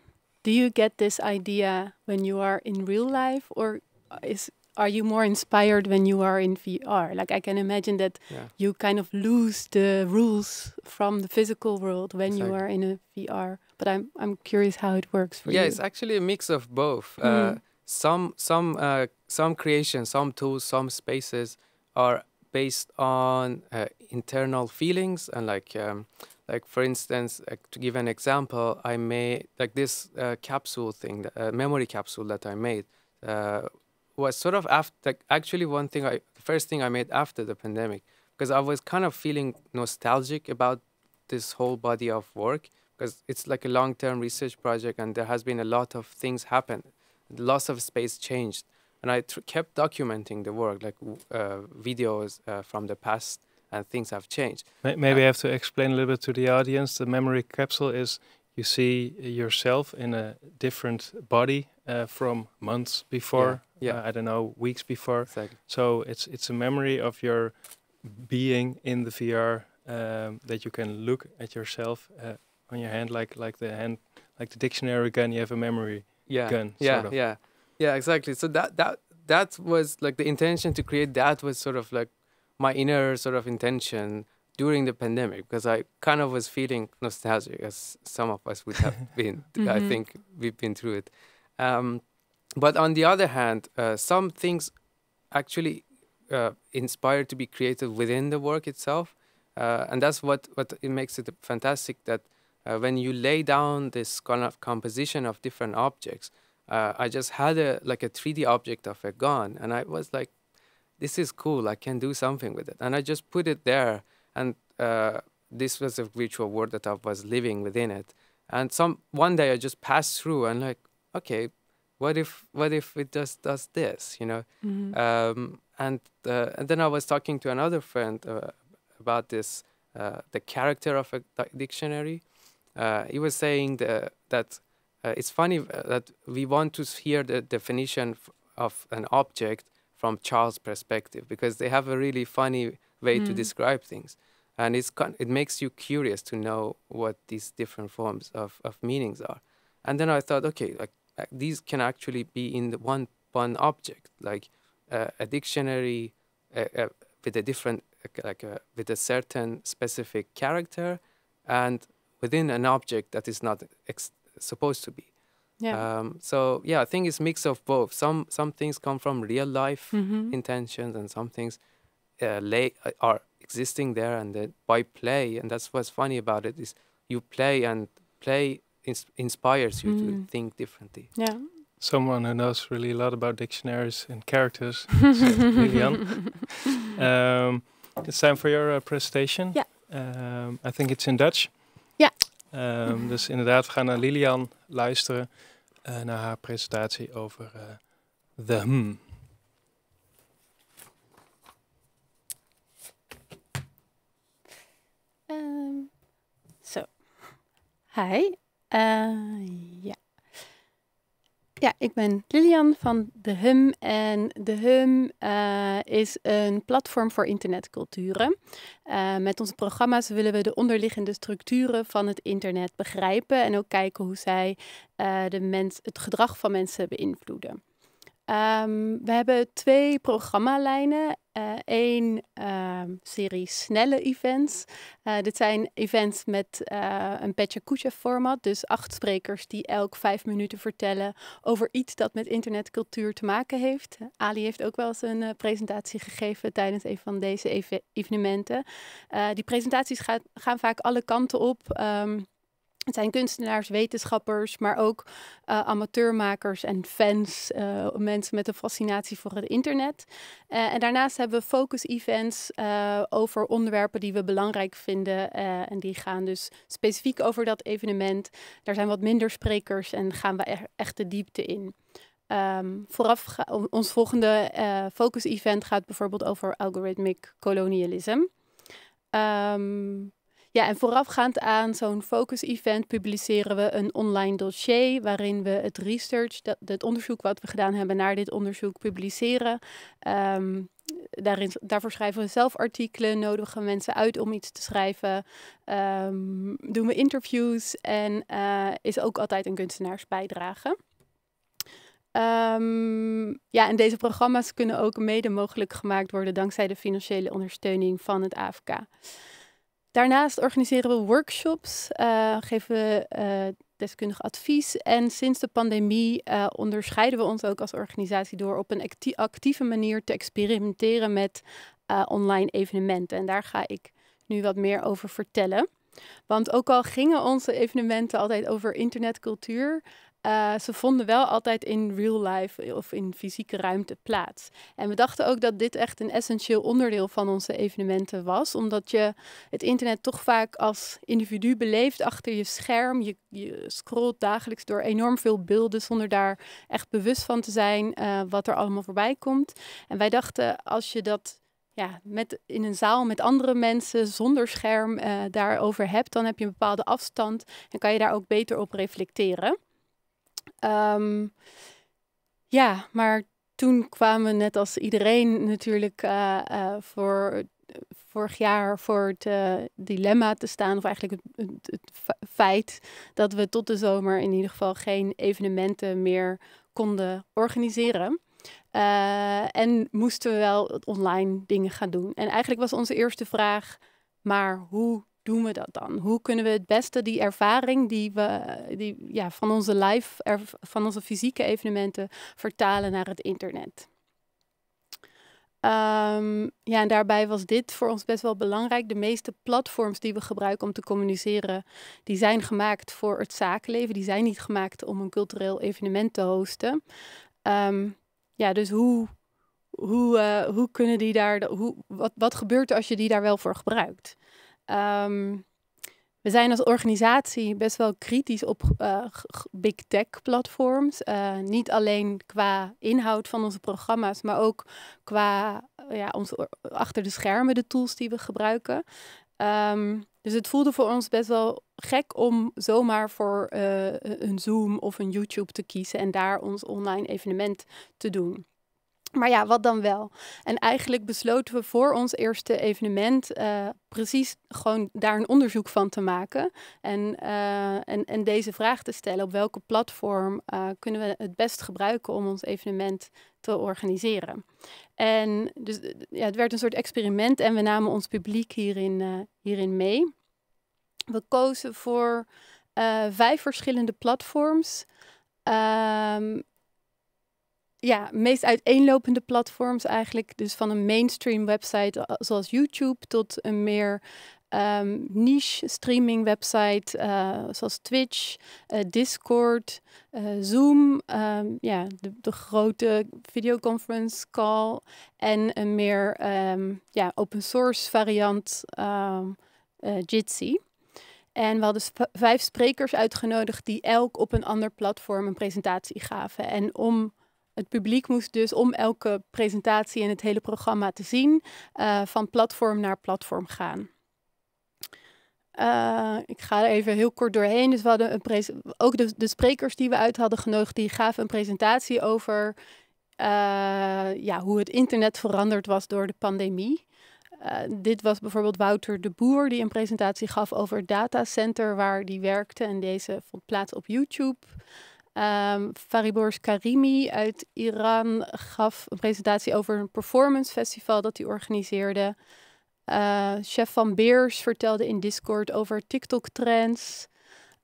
Do you get this idea when you are in real life, or is are you more inspired when you are in VR? Like I can imagine that yeah. you kind of lose the rules from the physical world when exactly. you are in a VR. But I'm I'm curious how it works for yeah, you. Yeah, it's actually a mix of both. Mm. Uh, hmm. some some uh, some creations, some tools, some spaces are based on uh, internal feelings and like um, like for instance uh, to give an example i made like this uh, capsule thing a uh, memory capsule that i made uh, was sort of after actually one thing I the first thing I made after the pandemic because I was kind of feeling nostalgic about this whole body of work because it's like a long-term research project and there has been a lot of things happen lots of space changed. And I kept documenting the work like uh, videos uh, from the past and things have changed. Maybe uh, I have to explain a little bit to the audience. The memory capsule is you see yourself in a different body uh, from months before. Yeah. yeah. Uh, I don't know, weeks before. Exactly. So it's it's a memory of your being in the VR um, that you can look at yourself uh, on your hand, like like the hand, like the dictionary gun. You have a memory yeah. gun. Yeah, sort of. yeah, yeah. Exactly. So that that that was like the intention to create that was sort of like my inner sort of intention during the pandemic because I kind of was feeling nostalgic, as some of us would have *laughs* been. mm-hmm. I think we've been through it. Um, but on the other hand, uh, some things actually uh, inspire to be created within the work itself, uh, and that's what what it makes it fantastic. That uh, when you lay down this kind of composition of different objects, uh, I just had a like a 3D object of a gun, and I was like, "This is cool. I can do something with it," and I just put it there and uh, this was a virtual world that I was living within it. And some one day I just passed through and like, okay, what if what if it just does this, you know? Mm-hmm. Um, and uh, and then I was talking to another friend uh, about this, uh, the character of a dictionary. Uh, he was saying the, that uh, it's funny that we want to hear the definition of an object from Charles' perspective because they have a really funny way mm. to describe things and it's it makes you curious to know what these different forms of, of meanings are and then i thought okay like these can actually be in the one one object like uh, a dictionary uh, uh, with a different like a, with a certain specific character and within an object that is not supposed to be yeah. Um, so yeah, I think it's mix of both. Some some things come from real life mm-hmm. intentions, and some things uh, lay, uh, are existing there and by play and that's what's funny about it is you play and play ins inspires you mm. to think differently yeah someone who knows really a lot about dictionaries and characters *laughs* Lilian *laughs* um, it's time for your uh, presentation yeah um, I think it's in Dutch ja um, dus inderdaad we gaan naar Lilian luisteren uh, naar haar presentatie over uh, The Hmm. Ehm, zo. Hi. Eh, ja. Ja, ik ben Lilian van De Hum. En De Hum eh, is een platform voor internetculturen. Eh, met onze programma's willen we de onderliggende structuren van het internet begrijpen. En ook kijken hoe zij de mens, het gedrag van mensen beïnvloeden. Um, we hebben twee programmalijnen. Eén uh, uh, serie snelle events. Uh, dit zijn events met eh, een Petja format. Dus acht sprekers die elk vijf minuten vertellen over iets dat met internetcultuur te maken heeft. Ali heeft ook wel eens een eh, presentatie gegeven tijdens een van deze ev evenementen. die presentaties gaat, gaan vaak alle kanten op. Um, het zijn kunstenaars, wetenschappers, maar ook uh, amateurmakers en fans, uh, mensen met een fascinatie voor het internet. Uh, en daarnaast hebben we focus-events over onderwerpen die we belangrijk vinden. en die gaan dus specifiek over dat evenement. Daar zijn wat minder sprekers en gaan we echt de diepte in. Um, vooraf ons volgende focus-event gaat bijvoorbeeld over algorithmic colonialism. Um, ja, en voorafgaand aan zo'n focus-event publiceren we een online dossier waarin we het research, dat, het onderzoek wat we gedaan hebben naar dit onderzoek publiceren. Um, daarin, daarvoor schrijven we zelf artikelen, nodigen mensen uit om iets te schrijven, um, doen we interviews en uh, is ook altijd een kunstenaarsbijdrage. Um, ja, en deze programma's kunnen ook mede mogelijk gemaakt worden dankzij de financiële ondersteuning van het AFK. Daarnaast organiseren we workshops, uh, geven we uh, deskundig advies. En sinds de pandemie uh, onderscheiden we ons ook als organisatie door op een actieve manier te experimenteren met online evenementen. En daar ga ik nu wat meer over vertellen. Want ook al gingen onze evenementen altijd over internetcultuur, uh, ze vonden wel altijd in real life of in fysieke ruimte plaats. En we dachten ook dat dit echt een essentieel onderdeel van onze evenementen was, omdat je het internet toch vaak als individu beleeft achter je scherm. Je, je scrolt dagelijks door enorm veel beelden zonder daar echt bewust van te zijn uh, wat er allemaal voorbij komt. En wij dachten, als je dat ja, met, in een zaal met andere mensen zonder scherm daarover hebt, dan heb je een bepaalde afstand en kan je daar ook beter op reflecteren. Um, ja, maar toen kwamen net als iedereen natuurlijk uh, uh, voor vorig jaar voor het uh, dilemma te staan, of eigenlijk het, het, het, feit dat we tot de zomer in ieder geval geen evenementen meer konden organiseren. en moesten we wel online dingen gaan doen. En eigenlijk was onze eerste vraag, maar hoe doen we dat dan? Hoe kunnen we het beste die ervaring die we die, ja, van onze live, van onze fysieke evenementen vertalen naar het internet? Um, ja, en daarbij was dit voor ons best wel belangrijk. De meeste platforms die we gebruiken om te communiceren, die zijn gemaakt voor het zakenleven. Die zijn niet gemaakt om een cultureel evenement te hosten. Um, ja, dus hoe, hoe, uh, hoe kunnen die daar, hoe, wat, wat gebeurt er als je die daar wel voor gebruikt? Um, we zijn als organisatie best wel kritisch op uh, big tech platforms. Uh, niet alleen qua inhoud van onze programma's, maar ook qua ja, onze, achter de schermen de tools die we gebruiken. Um, dus het voelde voor ons best wel gek om zomaar voor uh, een Zoom of een YouTube te kiezen en daar ons online evenement te doen. Maar ja, wat dan wel? En eigenlijk besloten we voor ons eerste evenement uh, precies gewoon daar een onderzoek van te maken. En, uh, en, en deze vraag te stellen: op welke platform uh, kunnen we het best gebruiken om ons evenement te organiseren? En dus ja, het werd een soort experiment en we namen ons publiek hierin, hierin mee. We kozen voor vijf verschillende platforms. Um, ja, meest uiteenlopende platforms eigenlijk. Dus van een mainstream website zoals YouTube tot een meer um, niche streaming website uh, zoals Twitch, uh, Discord, Zoom, um, ja, de, grote videoconference call en een meer um, ja, open source variant Jitsi. En we hadden vijf sprekers uitgenodigd die elk op een ander platform een presentatie gaven. En om het publiek moest dus om elke presentatie en het hele programma te zien, uh, van platform naar platform gaan. Uh, ik ga er even heel kort doorheen. Dus we hadden een ook de, de sprekers die we uit hadden genodigd, die gaven een presentatie over ja, hoe het internet veranderd was door de pandemie. Dit was bijvoorbeeld Wouter de Boer, die een presentatie gaf over het datacenter waar die werkte. En deze vond plaats op YouTube. Um, Faribors Karimi uit Iran gaf een presentatie over een performance festival dat hij organiseerde. Uh, Chef van Beers vertelde in Discord over TikTok-trends.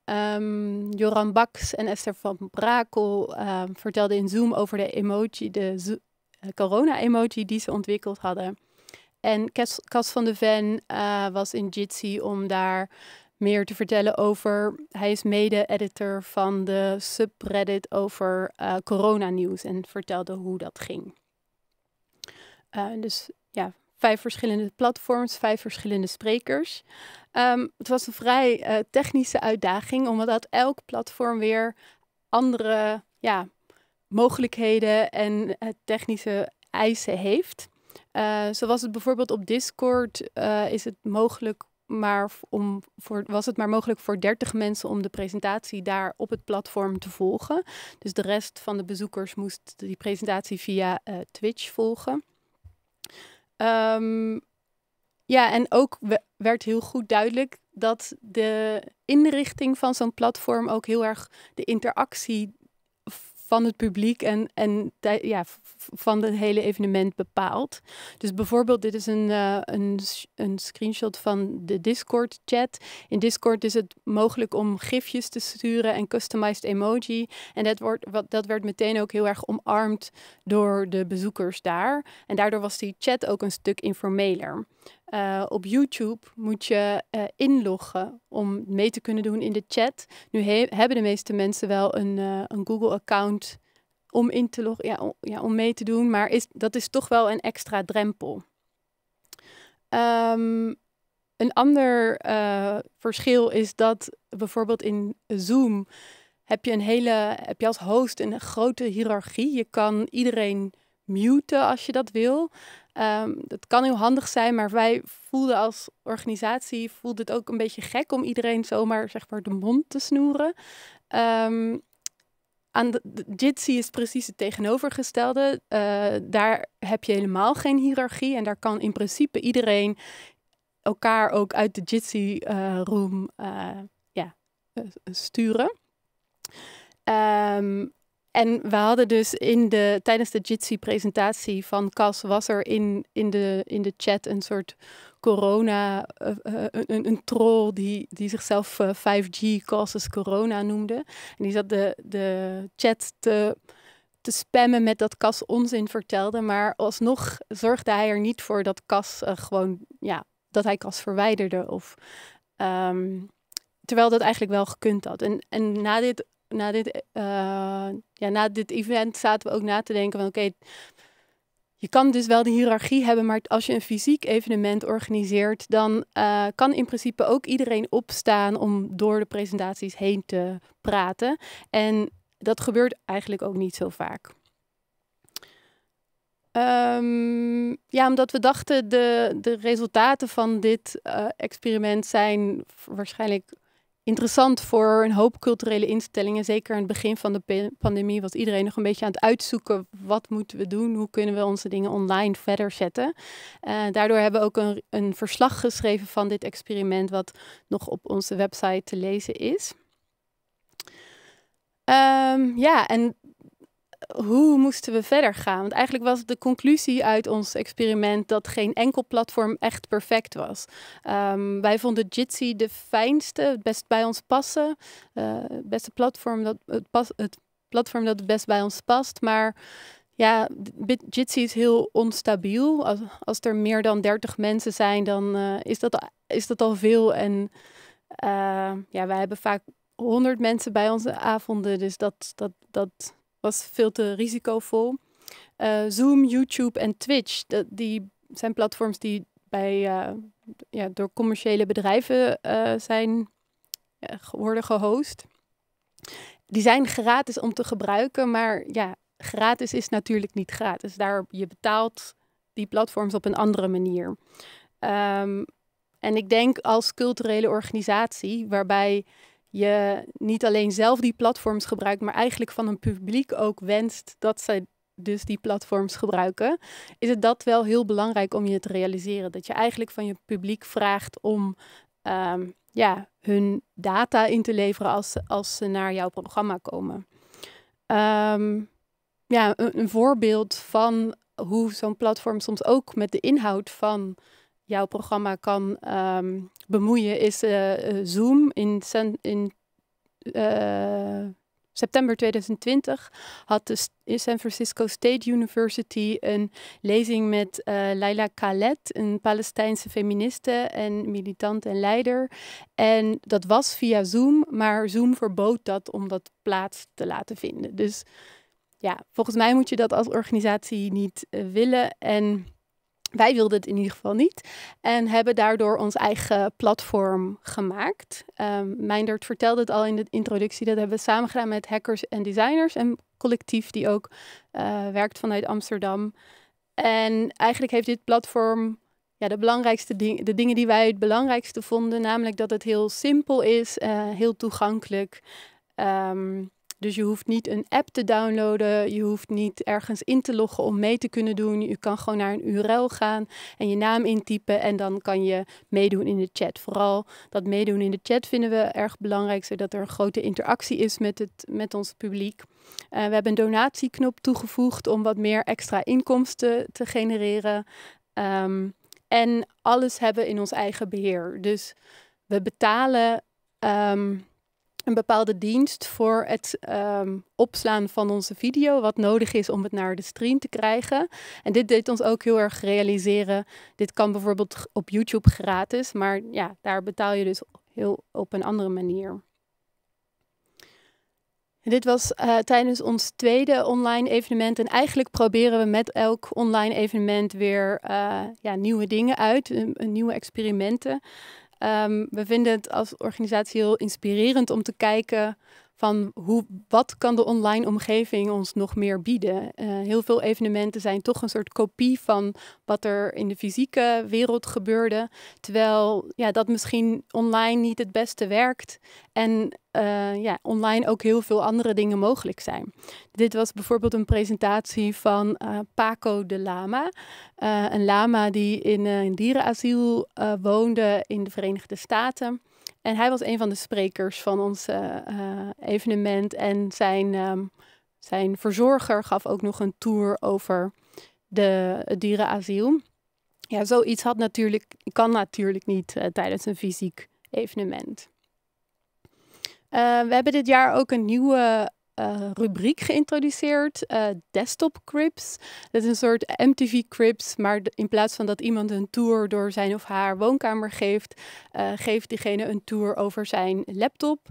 Um, Joran Baks en Esther van Brakel um, vertelden in Zoom over de emoji, de uh, corona-emoji die ze ontwikkeld hadden. En Cas, van de Ven uh, was in Jitsi om daar meer te vertellen over. Hij is mede-editor van de subreddit over uh, coronanieuws en vertelde hoe dat ging. Uh, dus ja, vijf verschillende platforms, vijf verschillende sprekers. Um, het was een vrij uh, technische uitdaging, omdat elk platform weer andere ja, mogelijkheden en technische eisen heeft. Zo was het bijvoorbeeld op Discord, is het mogelijk maar om voor, was het maar mogelijk voor 30 mensen om de presentatie daar op het platform te volgen. Dus de rest van de bezoekers moest die presentatie via uh, Twitch volgen. Um, ja, en ook werd heel goed duidelijk dat de inrichting van zo'n platform ook heel erg de interactie van het publiek en, en ja, van het hele evenement bepaalt. Dus bijvoorbeeld, dit is een, uh, een, een screenshot van de Discord-chat. In Discord is het mogelijk om gifjes te sturen en customized emoji. En dat, wordt, wat, dat werd meteen ook heel erg omarmd door de bezoekers daar. En daardoor was die chat ook een stuk informeler. Uh, op YouTube moet je uh, inloggen om mee te kunnen doen in de chat. Nu hebben de meeste mensen wel een, uh, een Google-account om in te loggen, ja, ja, om mee te doen, maar is, dat is toch wel een extra drempel. Um, een ander verschil is dat bijvoorbeeld in Zoom heb je een hele, heb je als host een grote hiërarchie. Je kan iedereen muten als je dat wil. Um, dat kan heel handig zijn, maar wij voelden als organisatie voelde het ook een beetje gek om iedereen zomaar zeg maar de mond te snoeren. Um, aan de, Jitsi is precies het tegenovergestelde. Uh, daar heb je helemaal geen hiërarchie en daar kan in principe iedereen elkaar ook uit de Jitsi-room uh, uh, ja, sturen. Um, en we hadden dus in de, tijdens de Jitsi-presentatie van Cas was er in, in, de, in de chat een soort corona, uh, uh, een, een, troll die, die zichzelf uh, 5G causes corona noemde. En die zat de, de chat te, te spammen met dat Cas onzin vertelde. Maar alsnog zorgde hij er niet voor dat Cas gewoon, ja, dat hij Cas verwijderde. Of, um, terwijl dat eigenlijk wel gekund had. En, en na dit na dit, uh, ja, na dit event zaten we ook na te denken van oké, je kan dus wel de hiërarchie hebben, maar als je een fysiek evenement organiseert, dan uh, kan in principe ook iedereen opstaan om door de presentaties heen te praten. En dat gebeurt eigenlijk ook niet zo vaak. Um, ja, omdat we dachten de, de resultaten van dit uh, experiment zijn waarschijnlijk interessant voor een hoop culturele instellingen. Zeker aan het begin van de pandemie was iedereen nog een beetje aan het uitzoeken. Wat moeten we doen? Hoe kunnen we onze dingen online verder zetten? Uh, daardoor hebben we ook een, een verslag geschreven van dit experiment, wat nog op onze website te lezen is. Um, ja, en hoe moesten we verder gaan? Want eigenlijk was de conclusie uit ons experiment dat geen enkel platform echt perfect was. Um, wij vonden Jitsi de fijnste, het best bij ons passen. Uh, het beste platform dat het, pas, het platform dat het best bij ons past. Maar ja, Jitsi is heel onstabiel. Als, als er meer dan 30 mensen zijn, dan uh, is, dat, is dat al veel. En uh, ja, wij hebben vaak 100 mensen bij onze avonden. Dus dat, dat, dat was veel te risicovol. Uh, Zoom, YouTube en Twitch, dat, die zijn platforms die bij, uh, ja, door commerciële bedrijven uh, zijn worden gehost. Die zijn gratis om te gebruiken, maar ja, gratis is natuurlijk niet gratis. Daar, je betaalt die platforms op een andere manier. Ehm, en ik denk als culturele organisatie, waarbij je niet alleen zelf die platforms gebruikt, maar eigenlijk van een publiek ook wenst dat zij dus die platforms gebruiken, is het dat wel heel belangrijk om je te realiseren. Dat je eigenlijk van je publiek vraagt om ehm, ja, hun data in te leveren als, als ze naar jouw programma komen. Ehm, ja, een, een, voorbeeld van hoe zo'n platform soms ook met de inhoud van jouw programma kan ehm, bemoeien is uh, Zoom in, in uh, september 2020 had de San Francisco State University een lezing met uh, Laila Khaled, een Palestijnse feministe en militant en leider. En dat was via Zoom, maar Zoom verbood dat om dat plaats te laten vinden. Dus ja, volgens mij moet je dat als organisatie niet willen. En wij wilden het in ieder geval niet en hebben daardoor ons eigen platform gemaakt. Um, Meindert vertelde het al in de introductie. Dat hebben we samen gedaan met hackers en designers. Een collectief die ook uh, werkt vanuit Amsterdam. En eigenlijk heeft dit platform ja, de belangrijkste dingen, de dingen die wij het belangrijkste vonden. Namelijk dat het heel simpel is, uh, heel toegankelijk. Um, dus je hoeft niet een app te downloaden, je hoeft niet ergens in te loggen om mee te kunnen doen. Je kan gewoon naar een URL gaan en je naam intypen en dan kan je meedoen in de chat. Vooral dat meedoen in de chat vinden we erg belangrijk, zodat er een grote interactie is met, het, met ons publiek. Uh, we hebben een donatieknop toegevoegd om wat meer extra inkomsten te genereren. Um, en alles hebben in ons eigen beheer. Dus we betalen. Um, een bepaalde dienst voor het um, opslaan van onze video, wat nodig is om het naar de stream te krijgen. En dit deed ons ook heel erg realiseren. Dit kan bijvoorbeeld op YouTube gratis, maar ja, daar betaal je dus heel op een andere manier. dit was uh, tijdens ons tweede online evenement. En eigenlijk proberen we met elk online evenement weer uh, ja, nieuwe dingen uit, nieuwe experimenten. Um, we vinden het als organisatie heel inspirerend om te kijken van hoe, wat kan de online omgeving ons nog meer bieden. Uh, heel veel evenementen zijn toch een soort kopie van wat er in de fysieke wereld gebeurde. Terwijl ja, dat misschien online niet het beste werkt. En uh, ja, online ook heel veel andere dingen mogelijk zijn. Dit was bijvoorbeeld een presentatie van uh, Paco de Lama. een lama die in een dierenasiel woonde in de Verenigde Staten. En hij was een van de sprekers van ons uh, evenement. En zijn, um, zijn verzorger gaf ook nog een tour over de, het dierenasiel. Ja, zoiets had natuurlijk, kan natuurlijk niet uh, tijdens een fysiek evenement. we hebben dit jaar ook een nieuwe uh, rubriek geïntroduceerd, uh, Desktop Crips. Dat is een soort MTV Crips, maar in plaats van dat iemand een tour door zijn of haar woonkamer geeft, uh, geeft diegene een tour over zijn laptop.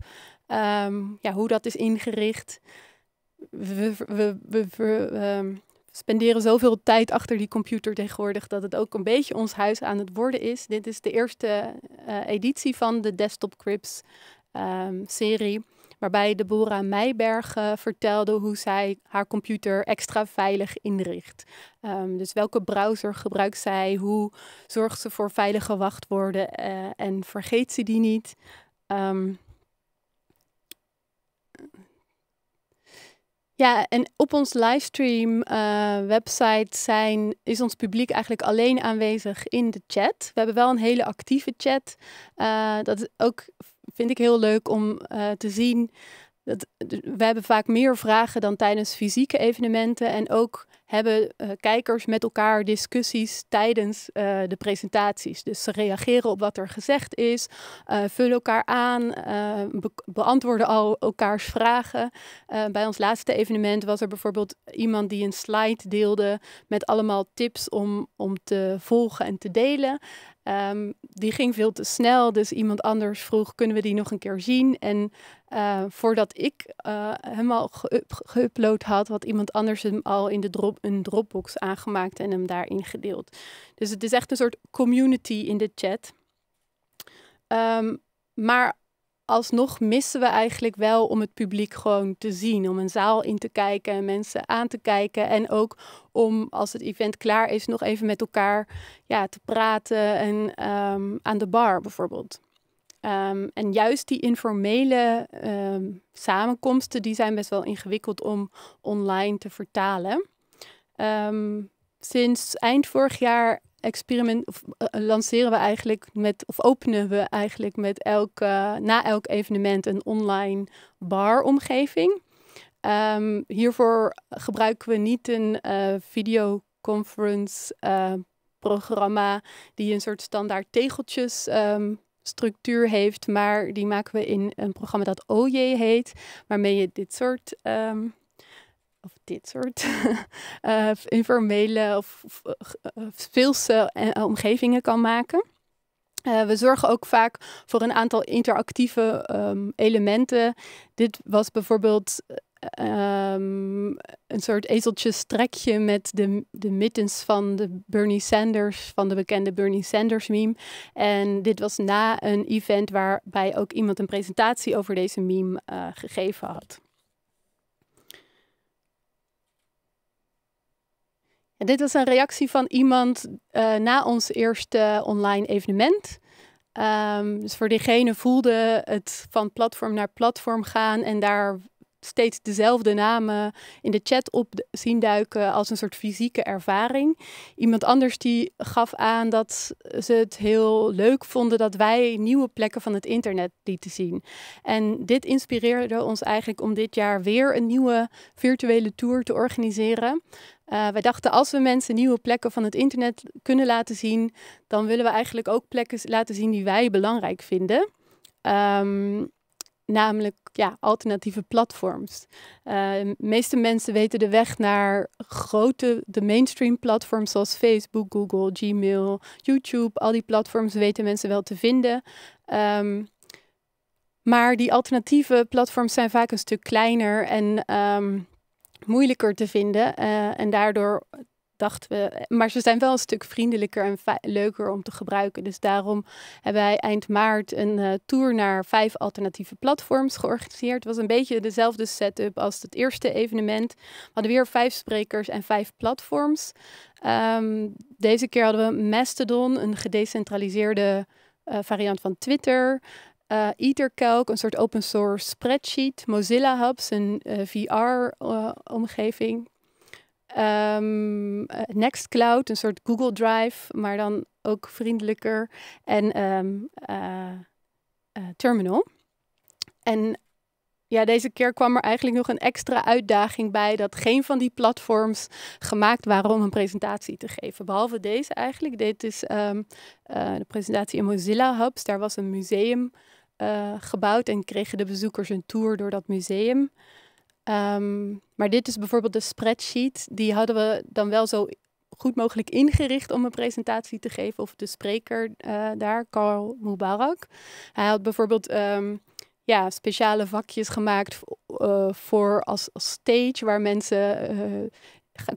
Um, ja, hoe dat is ingericht. We, we, we, um, spenderen zoveel tijd achter die computer tegenwoordig dat het ook een beetje ons huis aan het worden is. Dit is de eerste editie van de Desktop Crips um, serie waarbij Deborah Meijberg uh, vertelde hoe zij haar computer extra veilig inricht. Um, dus welke browser gebruikt zij, hoe zorgt ze voor veilige wachtwoorden uh, en vergeet ze die niet. Um, Ja, en op ons livestream uh, website zijn, is ons publiek eigenlijk alleen aanwezig in de chat. We hebben wel een hele actieve chat. Uh, dat is ook vind ik heel leuk om uh, te zien. Dat, we hebben vaak meer vragen dan tijdens fysieke evenementen. En ook hebben uh, kijkers met elkaar discussies tijdens uh, de presentaties. Dus ze reageren op wat er gezegd is, uh, vullen elkaar aan, be beantwoorden al elkaars vragen. bij ons laatste evenement was er bijvoorbeeld iemand die een slide deelde met allemaal tips om, om te volgen en te delen. Um, die ging veel te snel, dus iemand anders vroeg: kunnen we die nog een keer zien? En voordat ik uh, hem al geüpload had, had iemand anders hem al in de drop, een Dropbox aangemaakt en hem daarin gedeeld. Dus het is echt een soort community in de chat. Um, maar alsnog missen we eigenlijk wel om het publiek gewoon te zien. Om een zaal in te kijken en mensen aan te kijken. En ook om, als het event klaar is, nog even met elkaar ja, te praten en ehm, aan de bar bijvoorbeeld. Ehm, en juist die informele ehm, samenkomsten, die zijn best wel ingewikkeld om online te vertalen. Sinds eind vorig jaar experiment, uh, lanceren we eigenlijk met, of openen we eigenlijk met elk, uh, na elk evenement een online baromgeving. Um, hiervoor gebruiken we niet een uh, videoconference programma die een soort standaard tegeltjes um, structuur heeft, maar die maken we in een programma dat OJ heet, waarmee je dit soort dit soort uh, *laughs* informele of, of speelse uh, omgevingen kan maken. we zorgen ook vaak voor een aantal interactieve um, elementen. Dit was bijvoorbeeld um, een soort ezeltje-strekje met de, de mittens van de Bernie Sanders, van de bekende Bernie Sanders meme. En dit was na een event waarbij ook iemand een presentatie over deze meme gegeven had. Dit was een reactie van iemand uh, na ons eerste online evenement. Um, dus voor diegene voelde het van platform naar platform gaan en daar steeds dezelfde namen in de chat op zien duiken als een soort fysieke ervaring. Iemand anders die gaf aan dat ze het heel leuk vonden dat wij nieuwe plekken van het internet lieten zien. En dit inspireerde ons eigenlijk om dit jaar weer een nieuwe virtuele tour te organiseren. Uh, wij dachten, als we mensen nieuwe plekken van het internet kunnen laten zien, dan willen we eigenlijk ook plekken laten zien die wij belangrijk vinden. Um, namelijk ja, alternatieve platforms. De meeste mensen weten de weg naar grote, de mainstream platforms zoals Facebook, Google, Gmail, YouTube. Al die platforms weten mensen wel te vinden. Um, maar die alternatieve platforms zijn vaak een stuk kleiner en um, moeilijker te vinden. Uh, en daardoor dachten we, maar ze zijn wel een stuk vriendelijker en leuker om te gebruiken. Dus daarom hebben wij eind maart een uh, tour naar vijf alternatieve platforms georganiseerd. Het was een beetje dezelfde setup als het eerste evenement. We hadden weer vijf sprekers en vijf platforms. Um, deze keer hadden we Mastodon, een gedecentraliseerde uh, variant van Twitter. Uh, Ethercalc, een soort open source spreadsheet. Mozilla Hubs, een uh, VR-omgeving. Uh, um, Nextcloud, een soort Google Drive, maar dan ook vriendelijker. En um, Terminal. En ja, deze keer kwam er eigenlijk nog een extra uitdaging bij dat geen van die platforms gemaakt waren om een presentatie te geven. Behalve deze eigenlijk. Dit is uh, de presentatie in Mozilla Hubs. Daar was een museum uh, gebouwd en kregen de bezoekers een tour door dat museum. Um, maar dit is bijvoorbeeld de spreadsheet. Die hadden we dan wel zo goed mogelijk ingericht om een presentatie te geven. Of de spreker uh, daar, Carl Mubarak. Hij had bijvoorbeeld um, ja, speciale vakjes gemaakt uh, voor als, stage, waar mensen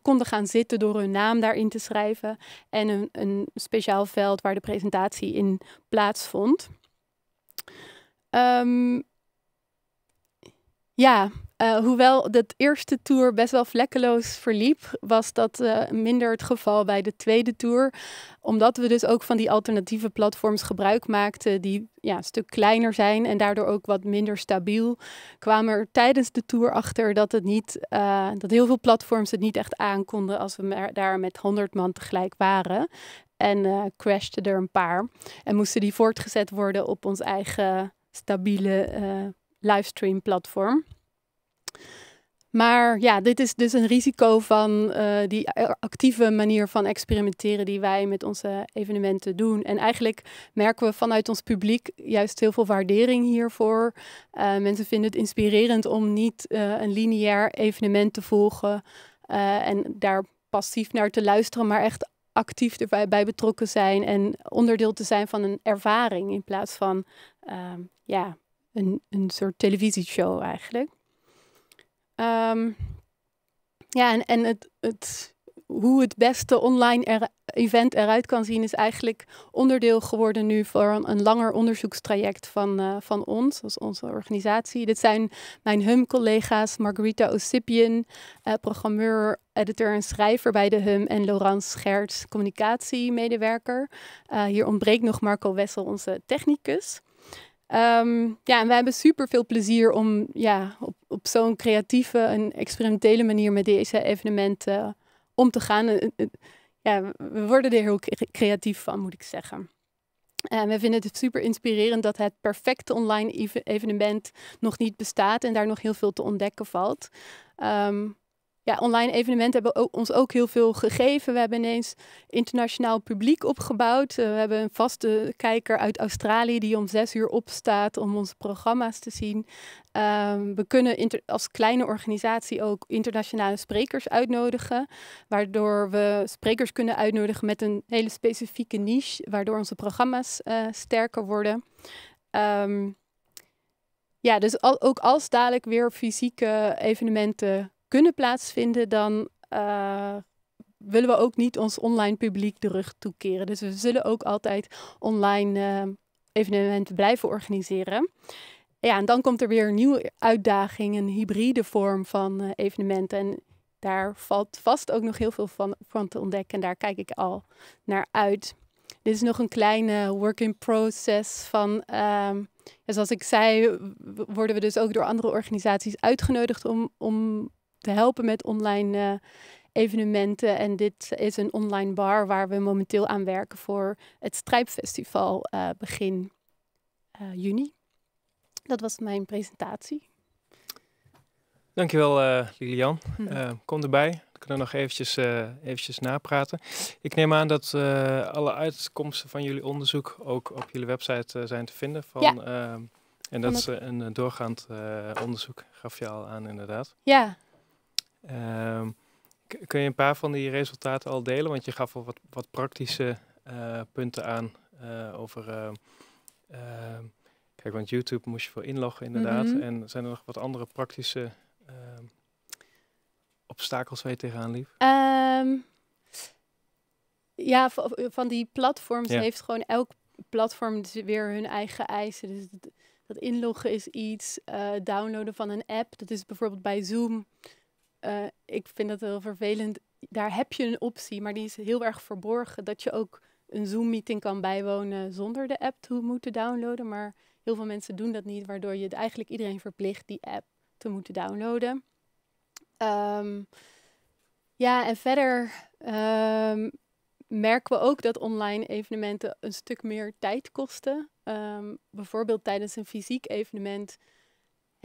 konden gaan zitten door hun naam daarin te schrijven. En een, een speciaal veld waar de presentatie in plaatsvond. Um, ja, uh, hoewel de eerste tour best wel vlekkeloos verliep, was dat uh, minder het geval bij de tweede tour. Omdat we dus ook van die alternatieve platforms gebruik maakten, die ja, een stuk kleiner zijn en daardoor ook wat minder stabiel, kwamen er tijdens de tour achter dat, het niet, uh, dat heel veel platforms het niet echt aankonden als we daar met 100 man tegelijk waren. En crashten er een paar. En moesten die voortgezet worden op ons eigen stabiele uh, livestream platform. Maar ja, dit is dus een risico van uh, die actieve manier van experimenteren die wij met onze evenementen doen. En eigenlijk merken we vanuit ons publiek juist heel veel waardering hiervoor. Uh, mensen vinden het inspirerend om niet een lineair evenement te volgen en daar passief naar te luisteren, maar echt actief erbij bij betrokken zijn en onderdeel te zijn van een ervaring in plaats van ehm, ja, een, een soort televisieshow eigenlijk. Um, ja, en, en het, het, hoe het beste online event eruit kan zien, is eigenlijk onderdeel geworden nu voor een, langer onderzoekstraject van, uh, van ons, als onze organisatie. Dit zijn mijn HUM-collega's Margarita Osipian, uh, programmeur, editor en schrijver bij de HUM, en Laurence Scherts, communicatiemedewerker. Uh, hier ontbreekt nog Marco Wessel, onze technicus. Um, ja, en wij hebben super veel plezier om ja, op, op zo'n creatieve en experimentele manier met deze evenementen om te gaan. Ja, we worden er heel creatief van, moet ik zeggen. En we vinden het super inspirerend dat het perfecte online evenement nog niet bestaat en daar nog heel veel te ontdekken valt. Um, ja, online evenementen hebben ons ook heel veel gegeven. We hebben ineens internationaal publiek opgebouwd. Eh, we hebben een vaste kijker uit Australië die om zes uur opstaat om onze programma's te zien. Ehm, we kunnen als kleine organisatie ook internationale sprekers uitnodigen, waardoor we sprekers kunnen uitnodigen met een hele specifieke niche, waardoor onze programma's uh, sterker worden. Um, ja, dus al, ook als dadelijk weer fysieke evenementen kunnen plaatsvinden, dan uh, willen we ook niet ons online publiek de rug toekeren. Dus we zullen ook altijd online uh, evenementen blijven organiseren. Ja, en dan komt er weer een nieuwe uitdaging, een hybride vorm van uh, evenementen. En daar valt vast ook nog heel veel van, van te ontdekken. En daar kijk ik al naar uit. Dit is nog een kleine work in process van, ehm, zoals ik zei, worden we dus ook door andere organisaties uitgenodigd om, om te helpen met online uh, evenementen. En dit is een online bar waar we momenteel aan werken voor het Strijpfestival uh, begin uh, juni. Dat was mijn presentatie. Dankjewel Lilian. Hm. kom erbij. We kunnen nog eventjes, eventjes napraten. Ik neem aan dat alle uitkomsten van jullie onderzoek ook op jullie website zijn te vinden. Van, ja. En dat is een doorgaand onderzoek, gaf je al aan inderdaad. Ja, Um, kun je een paar van die resultaten al delen? Want je gaf al wat, wat praktische uh, punten aan uh, over. Uh, kijk, want YouTube moest je voor inloggen, inderdaad. Mm -hmm. En zijn er nog wat andere praktische ehm, obstakels waar je tegenaan liep? Um, ja, van die platforms ja. heeft gewoon elk platform dus weer hun eigen eisen. Dus dat, dat inloggen is iets, uh, downloaden van een app. Dat is bijvoorbeeld bij Zoom uh, ik vind dat heel vervelend. Daar heb je een optie, maar die is heel erg verborgen. Dat je ook een Zoom-meeting kan bijwonen zonder de app te moeten downloaden. Maar heel veel mensen doen dat niet, waardoor je eigenlijk iedereen verplicht die app te moeten downloaden. Um, ja, en verder um, merken we ook dat online evenementen een stuk meer tijd kosten. Um, bijvoorbeeld tijdens een fysiek evenement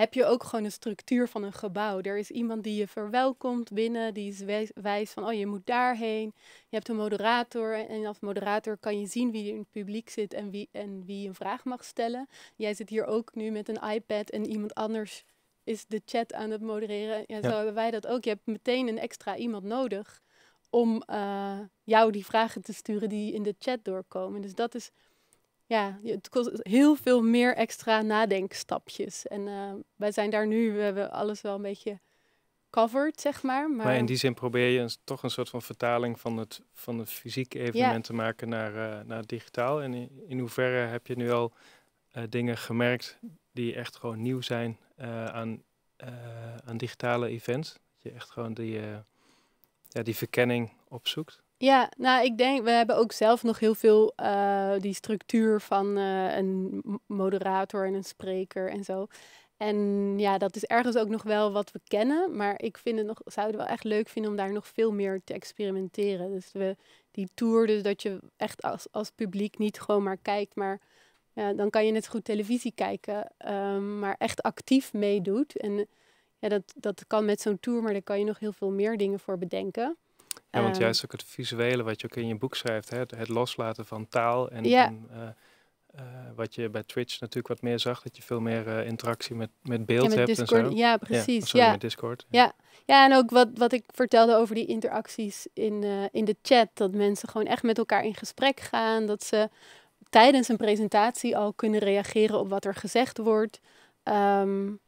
heb je ook gewoon een structuur van een gebouw. Er is iemand die je verwelkomt binnen, die is wijs van, oh je moet daarheen. Je hebt een moderator en als moderator kan je zien wie in het publiek zit en wie, en wie een vraag mag stellen. Jij zit hier ook nu met een iPad en iemand anders is de chat aan het modereren. Ja, zo hebben wij dat ook. Je hebt meteen een extra iemand nodig om uh, jou die vragen te sturen die in de chat doorkomen. Dus dat is ja, het kost heel veel meer extra nadenkstapjes. En uh, wij zijn daar nu, we hebben alles wel een beetje covered, zeg maar. Maar, maar in die zin probeer je een, toch een soort van vertaling van het, van het fysieke evenement te maken naar, uh, naar digitaal. En in, in, hoeverre heb je nu al uh, dingen gemerkt die echt gewoon nieuw zijn aan, aan digitale events? Dat je echt gewoon die, ja, die verkenning opzoekt? Ja, nou, ik denk, we hebben ook zelf nog heel veel uh, die structuur van uh, een moderator en een spreker en zo. En ja, dat is ergens ook nog wel wat we kennen, maar ik vind het nog, zouden wel echt leuk vinden om daar nog veel meer te experimenteren. Dus we, die tour, dus dat je echt als, als publiek niet gewoon maar kijkt, maar ja, dan kan je net goed televisie kijken, um, maar echt actief meedoet. En ja, dat, dat kan met zo'n tour, maar daar kan je nog heel veel meer dingen voor bedenken. Ja, want ehm, juist ook het visuele wat je ook in je boek schrijft, hè? het loslaten van taal en, en uh, uh, wat je bij Twitch natuurlijk wat meer zag, dat je veel meer uh, interactie met, met beeld ja, met hebt Discord, en zo. Ja, precies. Ja, sorry, ja. met Discord. Ja. ja, en ook wat, wat ik vertelde over die interacties in, in de chat, dat mensen gewoon echt met elkaar in gesprek gaan, dat ze tijdens een presentatie al kunnen reageren op wat er gezegd wordt. Um,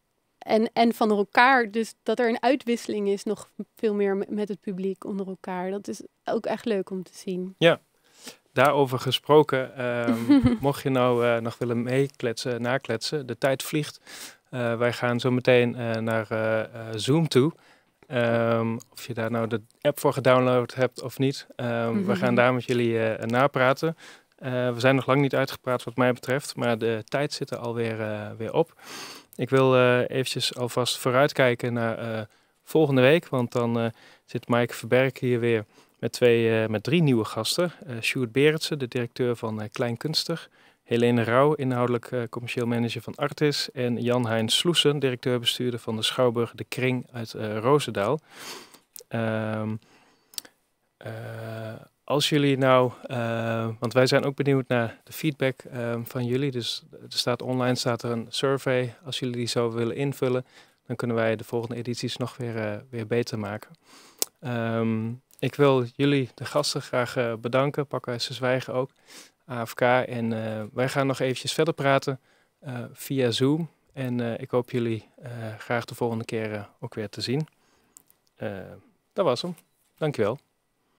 en, en van elkaar. Dus dat er een uitwisseling is nog veel meer met het publiek onder elkaar. Dat is ook echt leuk om te zien. Ja, daarover gesproken. Ehm, *laughs* mocht je nou uh, nog willen meekletsen, nakletsen, de tijd vliegt. Uh, wij gaan zo meteen uh, naar Zoom toe. Um, of je daar nou de app voor gedownload hebt of niet. Um, We gaan *laughs* daar met jullie napraten. we zijn nog lang niet uitgepraat wat mij betreft, maar de tijd zit er alweer weer op. Ik wil uh, eventjes alvast vooruitkijken naar uh, volgende week, want dan uh, zit Mike Verberg hier weer met, twee, met drie nieuwe gasten. Uh, Sjoerd Berendsen, de directeur van Klein Kunstig. Helene Rauw, inhoudelijk commercieel manager van Artis. En Jan-Hein Sloesen, directeur-bestuurder van de Schouwburg De Kring uit Roosendaal. Um, als jullie nou, uh, want wij zijn ook benieuwd naar de feedback uh, van jullie. Dus er staat online staat er een survey. Als jullie die zo willen invullen, dan kunnen wij de volgende edities nog weer, uh, weer beter maken. Um, ik wil jullie, de gasten, graag bedanken. Pakken ze zwijgen ook. AFK. En wij gaan nog eventjes verder praten via Zoom. En ik hoop jullie graag de volgende keer ook weer te zien. dat was hem. Dankjewel.